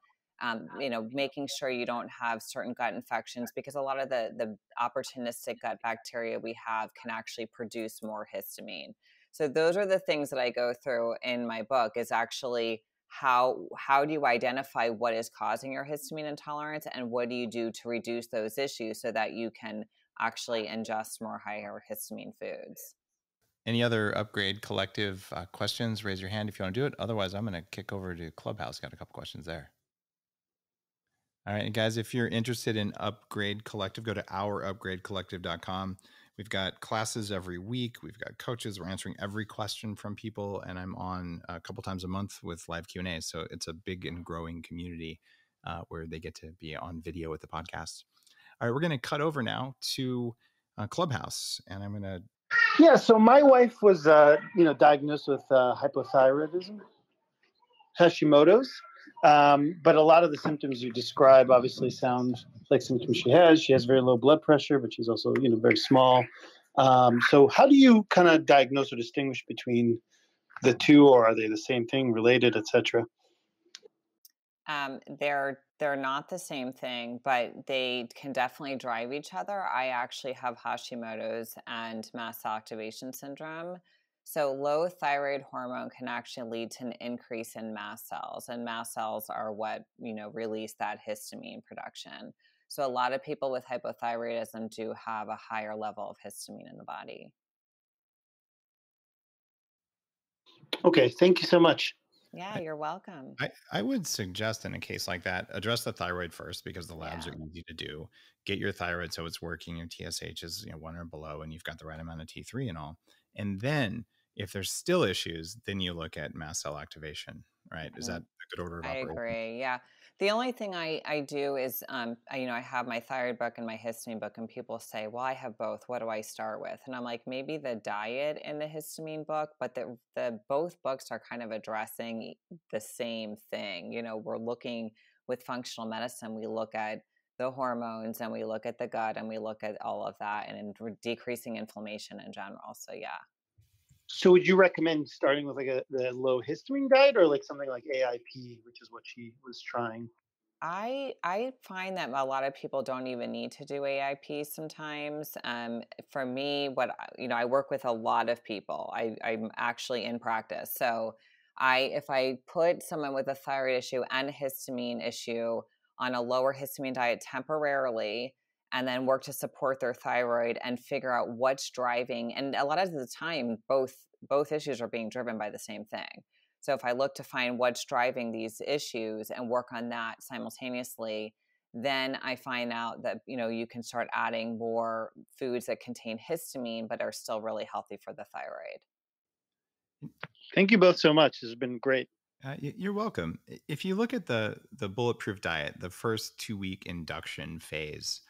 Um, you know, making sure you don't have certain gut infections because a lot of the the opportunistic gut bacteria we have can actually produce more histamine. So those are the things that I go through in my book is actually how how do you identify what is causing your histamine intolerance and what do you do to reduce those issues so that you can actually ingest more higher histamine foods. Any other upgrade collective uh, questions? Raise your hand if you want to do it. Otherwise i'm going to kick over to clubhouse. Got a couple questions there all right guys if you're interested in upgrade collective go to ourupgradecollective.com We've got classes every week. We've got coaches. We're answering every question from people, and I'm on a couple times a month with live Q and A. So it's a big and growing community uh, where they get to be on video with the podcast. All right, we're going to cut over now to uh, Clubhouse, and I'm going to. Yeah, so my wife was, uh, you know, diagnosed with uh, hypothyroidism, Hashimoto's, um, but a lot of the symptoms you describe obviously sound like symptoms she has. She has very low blood pressure, but she's also, you know, very small. Um, so how do you kind of diagnose or distinguish between the two, or are they the same thing, related, etc.? Um, they're they're not the same thing, but they can definitely drive each other. I actually have Hashimoto's and cell activation syndrome. So low thyroid hormone can actually lead to an increase in mast cells, and mast cells are what you know release that histamine production. So a lot of people with hypothyroidism do have a higher level of histamine in the body. Okay, thank you so much. Yeah, you're welcome. I, I would suggest in a case like that, address the thyroid first because the labs yeah. are easy to do. Get your thyroid so it's working, your TSH is you know one or below, and you've got the right amount of T3 and all. And then if there's still issues, then you look at mast cell activation, right? Is that a good order of I agree. Yeah. The only thing I, I do is, um, I, you know, I have my thyroid book and my histamine book, and people say, well, I have both. What do I start with? And I'm like, maybe the diet in the histamine book, but the, the both books are kind of addressing the same thing. You know, we're looking with functional medicine, we look at the hormones and we look at the gut and we look at all of that and decreasing inflammation in general. So, yeah. So would you recommend starting with like a the low histamine diet or like something like AIP, which is what she was trying? I I find that a lot of people don't even need to do AIP sometimes. Um, for me, what you know, I work with a lot of people. I, I'm actually in practice, so I if I put someone with a thyroid issue and a histamine issue on a lower histamine diet temporarily, and then work to support their thyroid and figure out what's driving, and a lot of the time, both both issues are being driven by the same thing. So if I look to find what's driving these issues and work on that simultaneously, then I find out that you know you can start adding more foods that contain histamine but are still really healthy for the thyroid. Thank you both so much. This has been great. Uh, you're welcome. If you look at the the bulletproof diet, the first two week induction phase,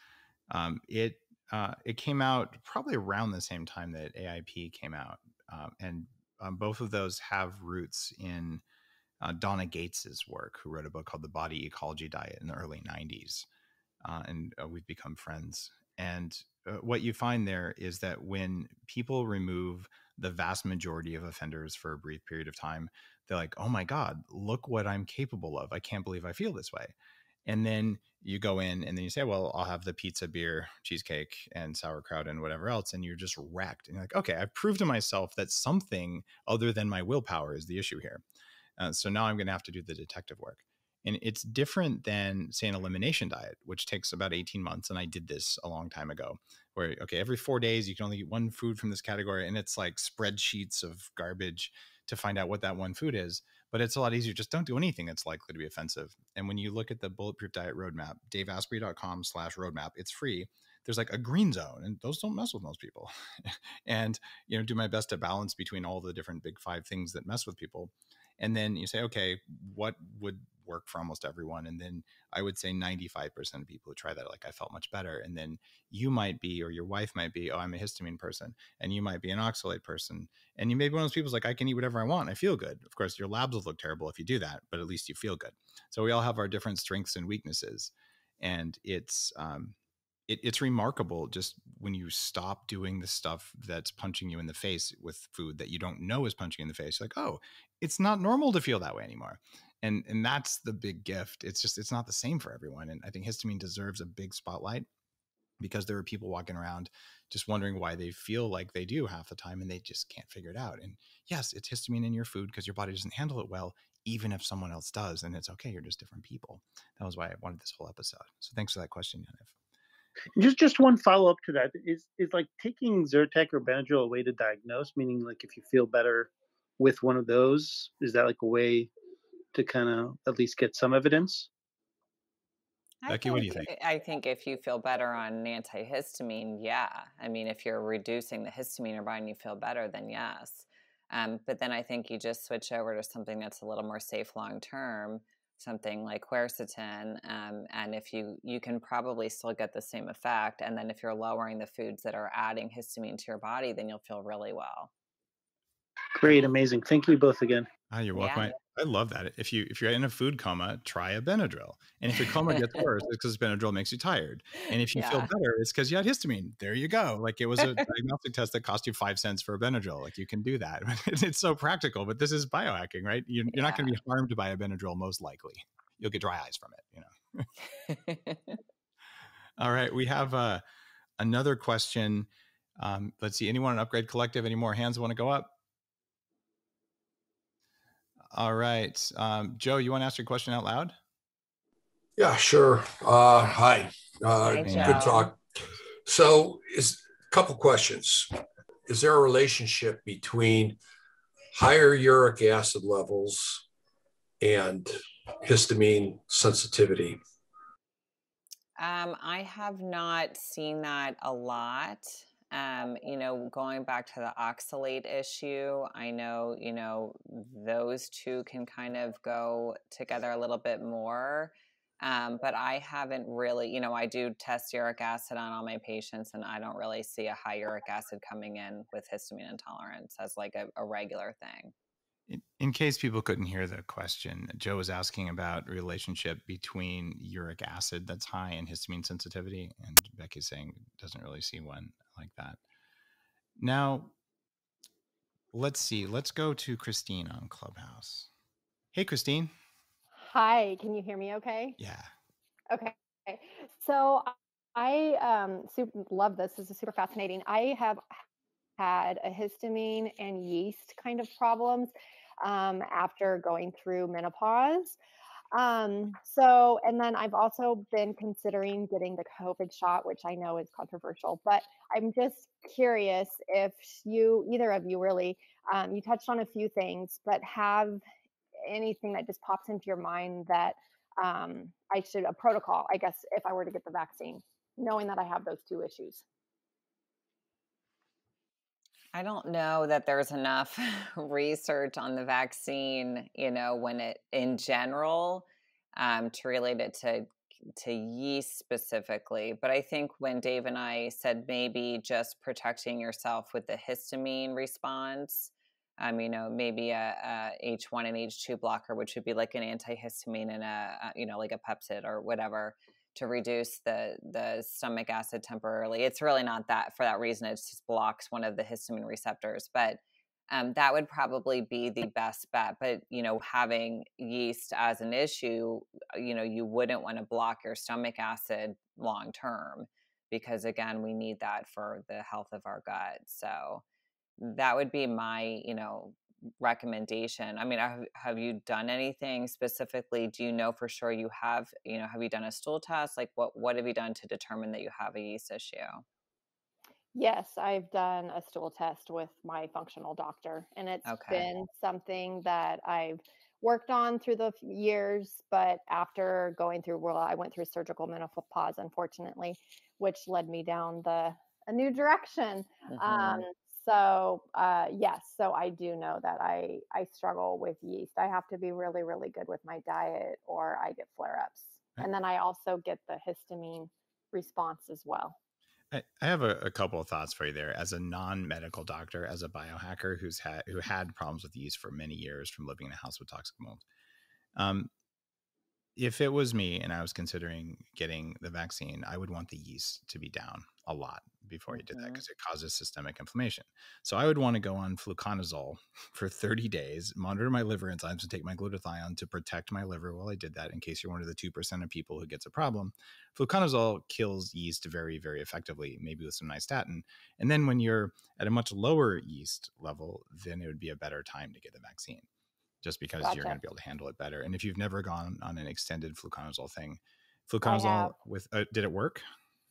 um, it uh, it came out probably around the same time that AIP came out, um, and um, both of those have roots in uh, Donna Gates's work, who wrote a book called The Body Ecology Diet in the early 90s. Uh, and uh, we've become friends. And uh, what you find there is that when people remove the vast majority of offenders for a brief period of time, they're like, oh my God, look what I'm capable of. I can't believe I feel this way. And then you go in and then you say, well, I'll have the pizza, beer, cheesecake, and sauerkraut and whatever else. And you're just wrecked. And you're like, okay, I've proved to myself that something other than my willpower is the issue here. Uh, so now I'm going to have to do the detective work. And it's different than, say, an elimination diet, which takes about 18 months. And I did this a long time ago, where, okay, every four days you can only eat one food from this category. And it's like spreadsheets of garbage to find out what that one food is but it's a lot easier. Just don't do anything that's likely to be offensive. And when you look at the Bulletproof Diet Roadmap, daveasprey.com slash roadmap, it's free. There's like a green zone, and those don't mess with most people. <laughs> and, you know, do my best to balance between all the different big five things that mess with people. And then you say, okay, what would work for almost everyone. And then I would say 95% of people who try that, like, I felt much better. And then you might be, or your wife might be, oh, I'm a histamine person. And you might be an oxalate person. And you may be one of those people who's like, I can eat whatever I want. I feel good. Of course, your labs will look terrible if you do that, but at least you feel good. So we all have our different strengths and weaknesses. And it's, um, it, it's remarkable just when you stop doing the stuff that's punching you in the face with food that you don't know is punching you in the face. Like, oh, it's not normal to feel that way anymore and and that's the big gift it's just it's not the same for everyone and i think histamine deserves a big spotlight because there are people walking around just wondering why they feel like they do half the time and they just can't figure it out and yes it's histamine in your food because your body doesn't handle it well even if someone else does and it's okay you're just different people that was why i wanted this whole episode so thanks for that question Yaniv. Just just one follow-up to that is is like taking zyrtec or benadryl a way to diagnose meaning like if you feel better with one of those is that like a way to kind of at least get some evidence. Becky, what do you think? I think if you feel better on antihistamine, yeah. I mean, if you're reducing the histamine or body and you feel better, then yes. Um, but then I think you just switch over to something that's a little more safe long term, something like quercetin. Um, and if you you can probably still get the same effect. And then if you're lowering the foods that are adding histamine to your body, then you'll feel really well. Great, amazing. Thank you both again. Ah, you're welcome. Yeah. I, I, love that. If you if you're in a food coma, try a Benadryl. And if your coma gets <laughs> worse, it's because Benadryl makes you tired. And if you yeah. feel better, it's because you had histamine. There you go. Like it was a diagnostic test that cost you five cents for a Benadryl. Like you can do that. <laughs> it's so practical. But this is biohacking, right? You're, you're yeah. not going to be harmed by a Benadryl, most likely. You'll get dry eyes from it. You know. <laughs> All right, we have uh, another question. Um, let's see. Anyone on Upgrade Collective? Any more hands want to go up? All right. Um, Joe, you want to ask your question out loud? Yeah, sure. Uh, hi. Uh, hi good talk. So, is a couple questions. Is there a relationship between higher uric acid levels and histamine sensitivity? Um, I have not seen that a lot. Um, you know, going back to the oxalate issue, I know, you know, those two can kind of go together a little bit more. Um, but I haven't really, you know, I do test uric acid on all my patients, and I don't really see a high uric acid coming in with histamine intolerance as like a, a regular thing. In, case people couldn't hear the question, Joe was asking about relationship between uric acid that's high and histamine sensitivity, and Becky's saying doesn't really see one like that. Now, let's see. Let's go to Christine on Clubhouse. Hey, Christine. Hi, can you hear me okay? Yeah, Okay. So I um, super, love this. This is super fascinating. I have had a histamine and yeast kind of problems um, after going through menopause. Um, so, and then I've also been considering getting the COVID shot, which I know is controversial, but I'm just curious if you, either of you really, um, you touched on a few things, but have anything that just pops into your mind that um, I should, a protocol, I guess, if I were to get the vaccine, knowing that I have those two issues. I don't know that there's enough <laughs> research on the vaccine, you know, when it in general um, to relate it to to yeast specifically. But I think when Dave and I said maybe just protecting yourself with the histamine response, um, you know, maybe a, a H1 and H2 blocker, which would be like an antihistamine and a, a you know, like a Pepcid or whatever to reduce the the stomach acid temporarily. It's really not that for that reason. It just blocks one of the histamine receptors, but um, that would probably be the best bet. But you know, having yeast as an issue, uh, you know, you wouldn't want to block your stomach acid long term because again, we need that for the health of our gut. So that would be my you know recommendation? I mean have, have you done anything specifically? Do you know for sure you have you know have you done a stool test? Like what what have you done to determine that you have a yeast issue? Yes i've done a stool test with my functional doctor and it's okay. been something that i've worked on through the years but after going through well i went through surgical menopause unfortunately which led me down the a new direction. Mm-hmm. um, so uh, yes so i do know that i i struggle with yeast. I have to be really really good with my diet or i get flare-ups and then i also get the histamine response as well. I, have a, a, couple of thoughts for you there. As a non-medical doctor, as a biohacker who's had who had problems with yeast for many years from living in a house with toxic mold, um, if it was me and I was considering getting the vaccine, I would want the yeast to be down a lot before you did that because mm-hmm. it causes systemic inflammation. So I would want to go on fluconazole <laughs> for 30 days, monitor my liver enzymes, and take my glutathione to protect my liver while I did that. In case you're one of the two percent of people who gets a problem, fluconazole kills yeast very, very effectively, maybe with some nystatin. And then when you're at a much lower yeast level, then it would be a better time to get the vaccine just because gotcha. you're going to be able to handle it better. And if you've never gone on an extended fluconazole thing, fluconazole with uh, did it work?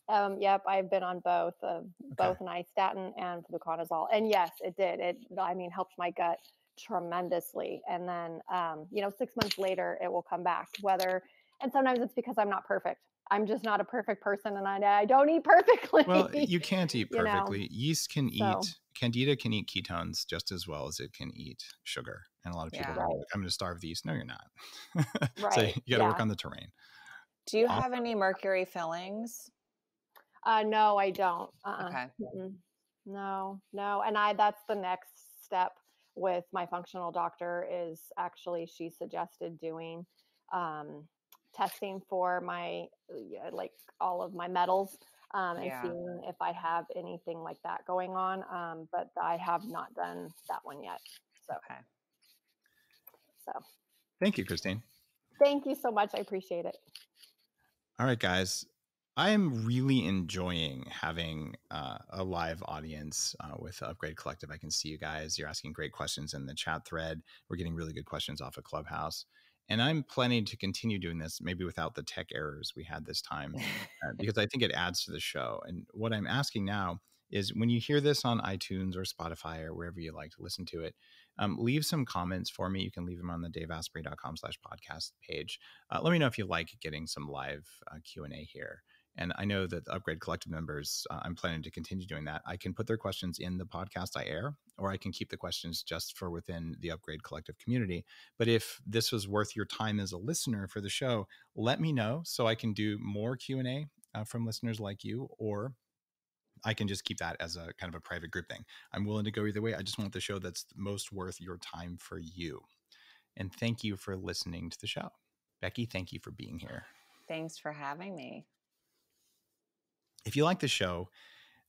Um, yep, I've been on both, uh, okay. both nystatin and fluconazole, and yes, it did. It, I mean, helped my gut tremendously. And then, um, you know, six months later, it will come back. Whether, and sometimes it's because I'm not perfect. I'm just not a perfect person, and I, I don't eat <laughs> perfectly. Well, you can't eat perfectly. You know? Yeast can so. eat. Candida can eat ketones just as well as it can eat sugar. And a lot of people yeah, are like, I'm going to starve the yeast. No, you're not. <laughs> right. so you got to yeah. work on the terrain. Do you have any mercury fillings? Uh, no, I don't. Uh-uh. Okay. Mm-mm. No, no. And I, that's the next step with my functional doctor is actually she suggested doing um, testing for my like all of my metals um, and yeah. seeing if I have anything like that going on. Um, but I have not done that one yet. So, okay. So, thank you, Christine. Thank you so much. I appreciate it. All right, guys. I am really enjoying having uh, a live audience uh, with Upgrade Collective. I can see you guys. You're asking great questions in the chat thread. We're getting really good questions off of Clubhouse. And I'm planning to continue doing this, maybe without the tech errors we had this time, <laughs> uh, because I think it adds to the show. And what I'm asking now is when you hear this on iTunes or Spotify or wherever you like to listen to it, um, leave some comments for me. You can leave them on the daveasprey.com slash podcast page. Uh, let me know if you like getting some live uh, Q&A here. And I know that Upgrade Collective members, uh, I'm planning to continue doing that. I can put their questions in the podcast I air, or I can keep the questions just for within the Upgrade Collective community. But if this was worth your time as a listener for the show, let me know so I can do more Q and A uh, from listeners like you, or I can just keep that as a kind of a private group thing. I'm willing to go either way. I just want the show that's most worth your time for you. And thank you for listening to the show. Becky, thank you for being here. Thanks for having me. If you like the show,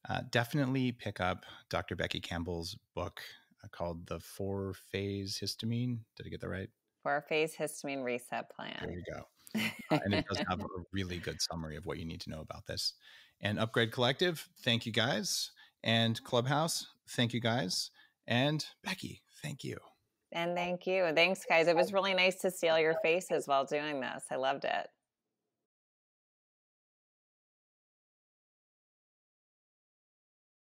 uh, definitely pick up Dr. Becky Campbell's book uh, called The Four Phase Histamine. Did I get that right? Four Phase Histamine Reset Plan. There you go. and it does <laughs> have a really good summary of what you need to know about this. And Upgrade Collective, thank you guys. And Clubhouse, thank you guys. And Becky, thank you. And thank you. Thanks, guys. It was really nice to see all your faces while doing this. I loved it.